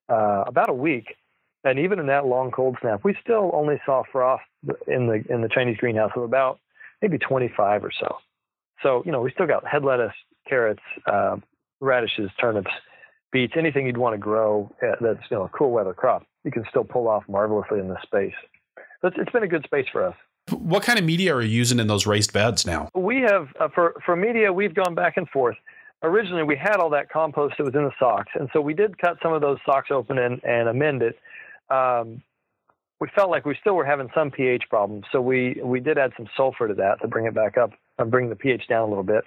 uh, about a week. And even in that long cold snap, we still only saw frost in the in the Chinese greenhouse of about maybe 25 or so. So you know we still got head lettuce, carrots, uh, radishes, turnips, beets, anything you'd want to grow uh, that's you know a cool weather crop. You can still pull off marvelously in this space. So it's, it's been a good space for us. What kind of media are you using in those raised beds now? We have uh, for for media we've gone back and forth. Originally, we had all that compost that was in the socks, and so we did cut some of those socks open and, and amend it. Um, we felt like we still were having some pH problems, so we we did add some sulfur to that to bring it back up and bring the pH down a little bit.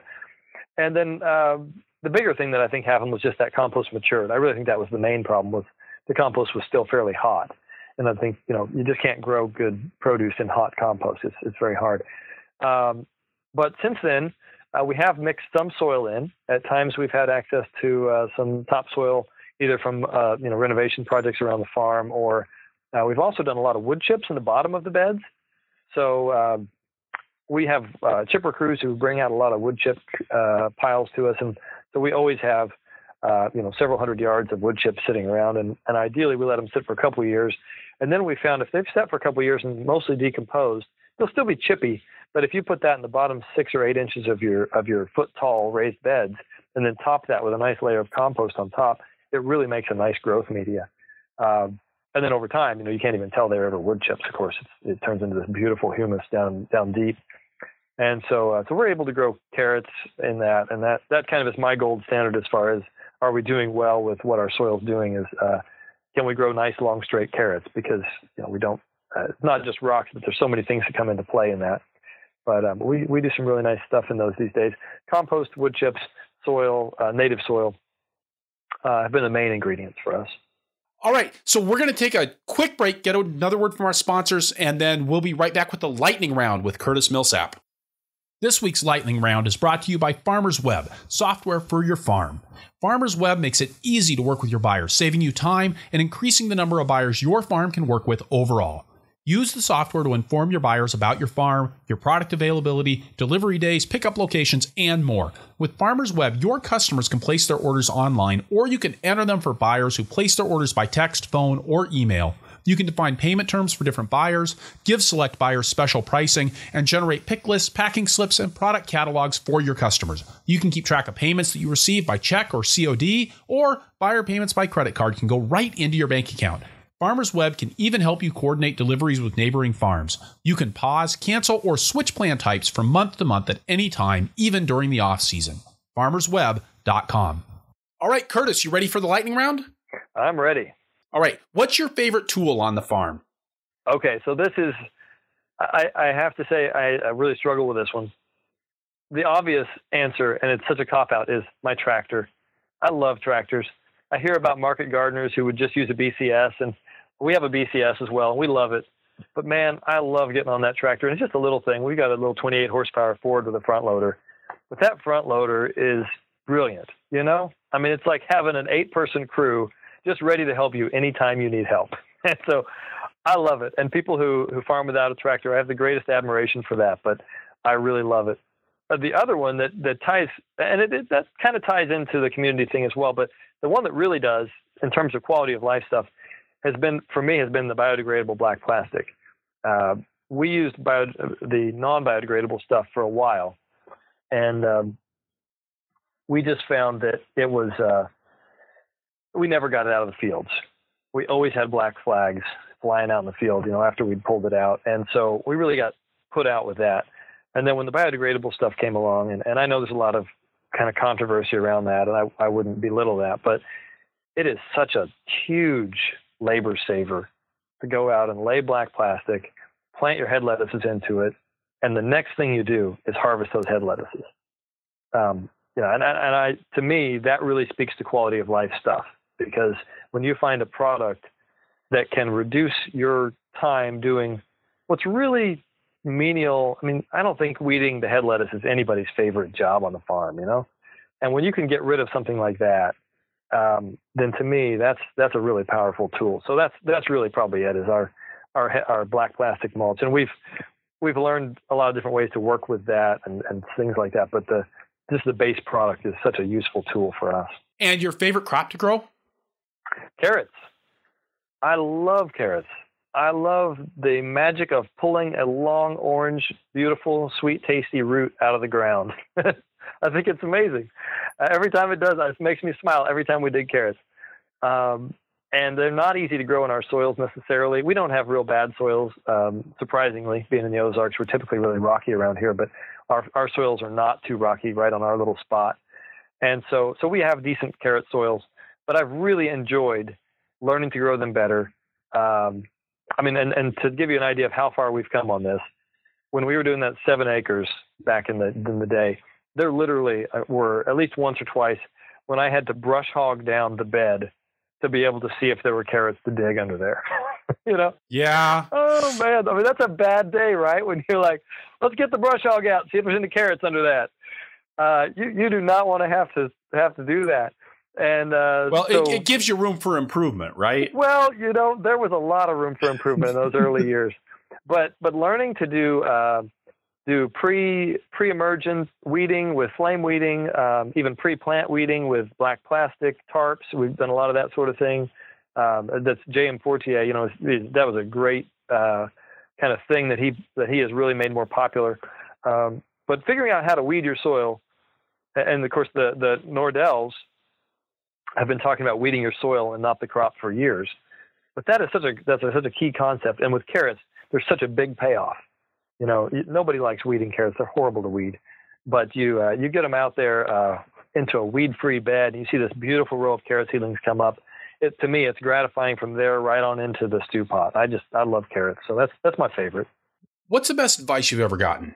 And then uh, the bigger thing that I think happened was just that compost matured. I really think that was the main problem was the compost was still fairly hot. And I think, you know, you just can't grow good produce in hot compost. It's, it's very hard. Um, but since then, uh, we have mixed some soil in. At times, we've had access to uh, some topsoil, either from uh, you know renovation projects around the farm, or uh, we've also done a lot of wood chips in the bottom of the beds. So um, we have uh, chipper crews who bring out a lot of wood chip uh, piles to us, and so we always have uh, you know several hundred yards of wood chips sitting around, and, and ideally we let them sit for a couple of years, and then we found if they've sat for a couple of years and mostly decomposed, they'll still be chippy. But if you put that in the bottom six or eight inches of your of your foot tall raised beds, and then top that with a nice layer of compost on top, it really makes a nice growth media. Um, and then over time, you know, you can't even tell they're ever wood chips. Of course, it turns into this beautiful humus down down deep. And so, uh, so we're able to grow carrots in that, and that that kind of is my gold standard as far as are we doing well with what our soil's doing is uh, can we grow nice long straight carrots? Because you know we don't uh, it's not just rocks but there's so many things that come into play in that. But um, we we do some really nice stuff in those these days. Compost wood chips soil uh, native soil uh, have been the main ingredients for us. All right, so we're going to take a quick break, get another word from our sponsors, and then we'll be right back with the lightning round with Curtis Millsap. This week's lightning round is brought to you by Farmers Web, software for your farm. Farmers Web makes it easy to work with your buyers, saving you time and increasing the number of buyers your farm can work with overall. Use the software to inform your buyers about your farm, your product availability, delivery days, pickup locations, and more. With Farmers Web, your customers can place their orders online, or you can enter them for buyers who place their orders by text, phone, or email. You can define payment terms for different buyers, give select buyers special pricing, and generate pick lists, packing slips, and product catalogs for your customers. You can keep track of payments that you receive by check or COD, or buyer payments by credit card can go right into your bank account. Farmers Web can even help you coordinate deliveries with neighboring farms. You can pause, cancel, or switch plan types from month to month at any time, even during the off season. FarmersWeb.com. All right, Curtis, you ready for the lightning round? I'm ready. All right. What's your favorite tool on the farm? Okay, so this is, I, I have to say, I, I really struggle with this one. The obvious answer, and it's such a cop out, is my tractor. I love tractors. I hear about market gardeners who would just use a BCS, and we have a BCS as well, and we love it. But man, I love getting on that tractor. And it's just a little thing. We got a little 28 horsepower Ford with a front loader, but that front loader is brilliant. You know, I mean, it's like having an eight person crew just ready to help you anytime you need help. And so I love it. And people who, who farm without a tractor, I have the greatest admiration for that, but I really love it. Uh, the other one that, that ties, and it, it, that kind of ties into the community thing as well, but the one that really does in terms of quality of life stuff has been, for me, has been the biodegradable black plastic. Uh, we used bio, the non-biodegradable stuff for a while, and um, we just found that it was uh, we never got it out of the fields. We always had black flags flying out in the field, you know, after we'd pulled it out. And so we really got put out with that. And then when the biodegradable stuff came along, and, and I know there's a lot of kind of controversy around that, and I, I wouldn't belittle that, but it is such a huge labor saver to go out and lay black plastic, plant your head lettuces into it, and the next thing you do is harvest those head lettuces. Um, you know, and, and I, to me, that really speaks to quality of life stuff because when you find a product that can reduce your time doing what's really menial, I mean, I don't think weeding the head lettuce is anybody's favorite job on the farm, you know? And when you can get rid of something like that, um, then to me, that's that's a really powerful tool. So that's that's really probably it is our our our black plastic mulch, and we've we've learned a lot of different ways to work with that and, and things like that. But the just the base product is such a useful tool for us. And your favorite crop to grow? Carrots. I love carrots. I love the magic of pulling a long orange, beautiful, sweet, tasty root out of the ground. I think it's amazing. Uh, every time it does, it makes me smile every time we dig carrots. Um, and they're not easy to grow in our soils necessarily. We don't have real bad soils, um, surprisingly, being in the Ozarks. We're typically really rocky around here, but our, our soils are not too rocky right on our little spot. And so, so we have decent carrot soils, but I've really enjoyed learning to grow them better. Um, I mean, and, and to give you an idea of how far we've come on this, when we were doing that seven acres back in the in the day, there literally uh, were at least once or twice when I had to brush hog down the bed to be able to see if there were carrots to dig under there. you know? Yeah. Oh man, I mean that's a bad day, right? When you're like, let's get the brush hog out, see if there's any carrots under that. Uh, you you do not want to have to have to do that. And uh, well, so, it, it, gives you room for improvement, right? Well, you know, there was a lot of room for improvement in those early years, but but learning to do uh, do pre pre emergence weeding with flame weeding, um, even pre plant weeding with black plastic tarps. We've done a lot of that sort of thing. Um, that's J.M. Fortier. You know, that was a great uh, kind of thing that he that he has really made more popular. Um, but figuring out how to weed your soil, and of course the the Nordells have been talking about weeding your soil and not the crop for years. But that is such a that's a, such a key concept. And with carrots, there's such a big payoff. You know, nobody likes weeding carrots; they're horrible to weed. But you uh, you get them out there uh, into a weed-free bed, and you see this beautiful row of carrot seedlings come up. It, to me, it's gratifying from there right on into the stew pot. I just I love carrots, so that's that's my favorite. What's the best advice you've ever gotten?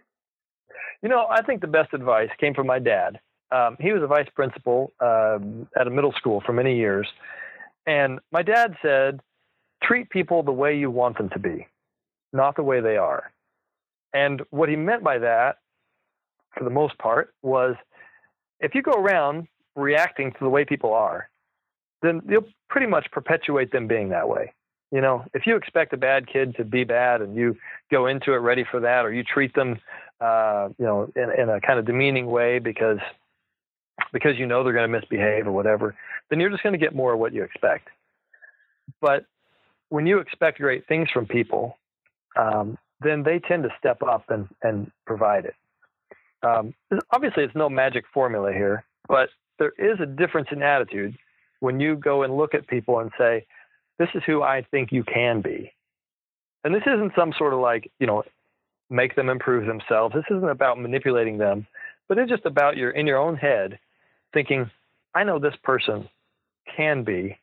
You know, I think the best advice came from my dad. Um, he was a vice principal um, at a middle school for many years, and my dad said, "Treat people the way you want them to be, not the way they are." And what he meant by that, for the most part, was if you go around reacting to the way people are, then you'll pretty much perpetuate them being that way. You know, if you expect a bad kid to be bad and you go into it ready for that, or you treat them, uh, you know, in, in a kind of demeaning way because because you know they're going to misbehave or whatever, then you're just going to get more of what you expect. But when you expect great things from people, um, then they tend to step up and, and provide it. Um, obviously, it's no magic formula here, but there is a difference in attitude when you go and look at people and say, This is who I think you can be. And this isn't some sort of like, you know, make them improve themselves. This isn't about manipulating them, but it's just about your in your own head thinking, I know this person can be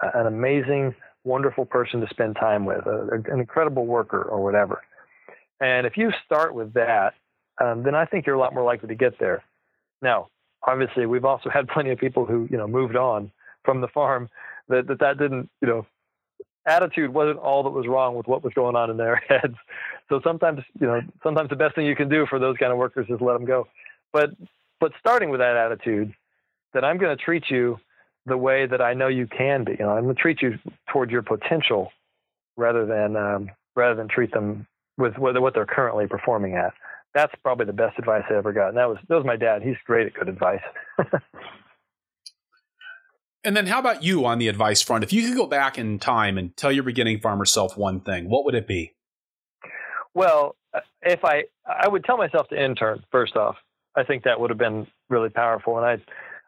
an amazing wonderful person to spend time with, a, an incredible worker or whatever. And if you start with that, um, then I think you're a lot more likely to get there. Now, obviously, we've also had plenty of people who you know moved on from the farm that that, that didn't you know attitude wasn't all that was wrong with what was going on in their heads. So sometimes you know sometimes the best thing you can do for those kind of workers is let them go. But but starting with that attitude that I'm going to treat you the way that I know you can be. You know, I'm going to treat you toward your potential rather than um, rather than treat them with what, what they're currently performing at. That's probably the best advice I ever got. And that was that was my dad. He's great at good advice. and then how about you on the advice front? If you could go back in time and tell your beginning farmer self one thing, what would it be? Well, if I I would tell myself to intern first off. I think that would have been really powerful and I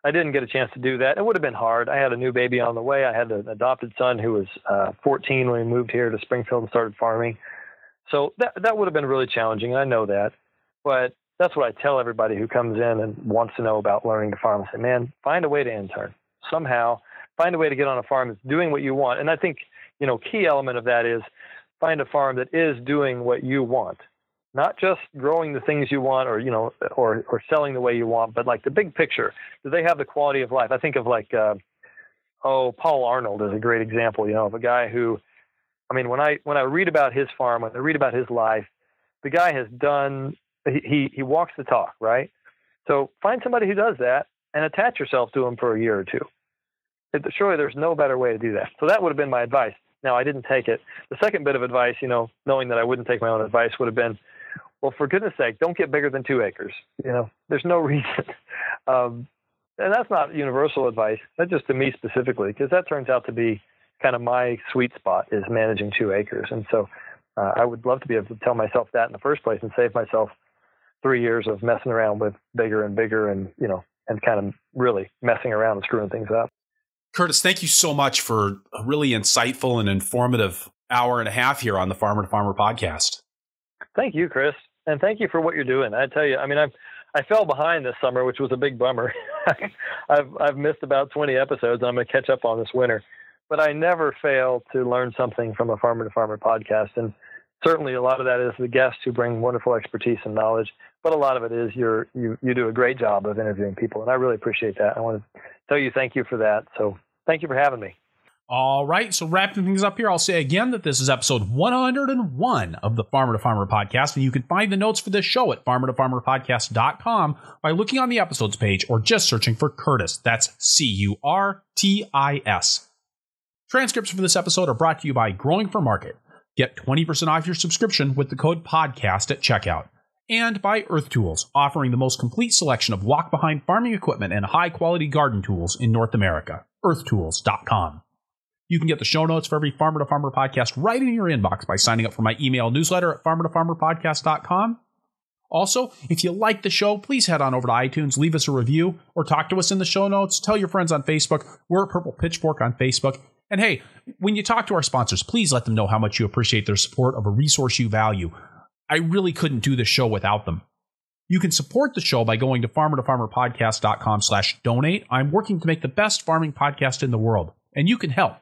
I didn't get a chance to do that. It would have been hard. I had a new baby on the way. I had an adopted son who was uh, 14 when we moved here to Springfield and started farming. So that that would have been really challenging, I know that. But that's what I tell everybody who comes in and wants to know about learning to farm. I say, man, find a way to intern somehow. Find a way to get on a farm that's doing what you want. And I think you know, key element of that is find a farm that is doing what you want not just growing the things you want or you know or or selling the way you want but like the big picture. Do they have the quality of life? I think of like uh, oh paul arnold is a great example you know of a guy who i mean when i when i read about his farm when i read about his life the guy has done he he, he walks the talk right? So find somebody who does that and attach yourself to him for a year or two. It, surely there's no better way to do that. So that would have been my advice. Now i didn't take it. The second bit of advice you know knowing that i wouldn't take my own advice would have been well, for goodness sake, don't get bigger than two acres. You know, there's no reason. Um, and that's not universal advice. That's just to me specifically, because that turns out to be kind of my sweet spot is managing two acres. And so uh, I would love to be able to tell myself that in the first place and save myself three years of messing around with bigger and bigger and, you know, and kind of really messing around and screwing things up. Curtis, thank you so much for a really insightful and informative hour and a half here on the Farmer to Farmer podcast. Thank you, Chris. And thank you for what you're doing. I tell you, I mean, I've, I fell behind this summer, which was a big bummer. I've, I've missed about 20 episodes. I'm going to catch up on this winter, but I never fail to learn something from a farmer to farmer podcast. And certainly a lot of that is the guests who bring wonderful expertise and knowledge, but a lot of it is you're, you, you do a great job of interviewing people. And I really appreciate that. I want to tell you thank you for that. So thank you for having me. All right. So wrapping things up here, I'll say again that this is episode 101 of the Farmer to Farmer podcast. And you can find the notes for this show at farmer to farmer podcast.com by looking on the episodes page or just searching for Curtis. That's C U R T I S. Transcripts for this episode are brought to you by Growing for Market. Get 20% off your subscription with the code podcast at checkout. And by Earth Tools, offering the most complete selection of walk behind farming equipment and high quality garden tools in North America. EarthTools.com. You can get the show notes for every Farmer to Farmer podcast right in your inbox by signing up for my email newsletter at farmertofarmerpodcast.com. Also, if you like the show, please head on over to iTunes, leave us a review, or talk to us in the show notes. Tell your friends on Facebook. We're Purple Pitchfork on Facebook. And hey, when you talk to our sponsors, please let them know how much you appreciate their support of a resource you value. I really couldn't do this show without them. You can support the show by going to farmertofarmerpodcast.com slash donate. I'm working to make the best farming podcast in the world, and you can help.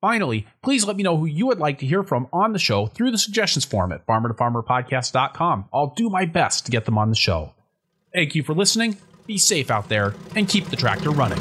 Finally, please let me know who you would like to hear from on the show through the suggestions form at farmertofarmerpodcast.com. I'll do my best to get them on the show. Thank you for listening. Be safe out there and keep the tractor running.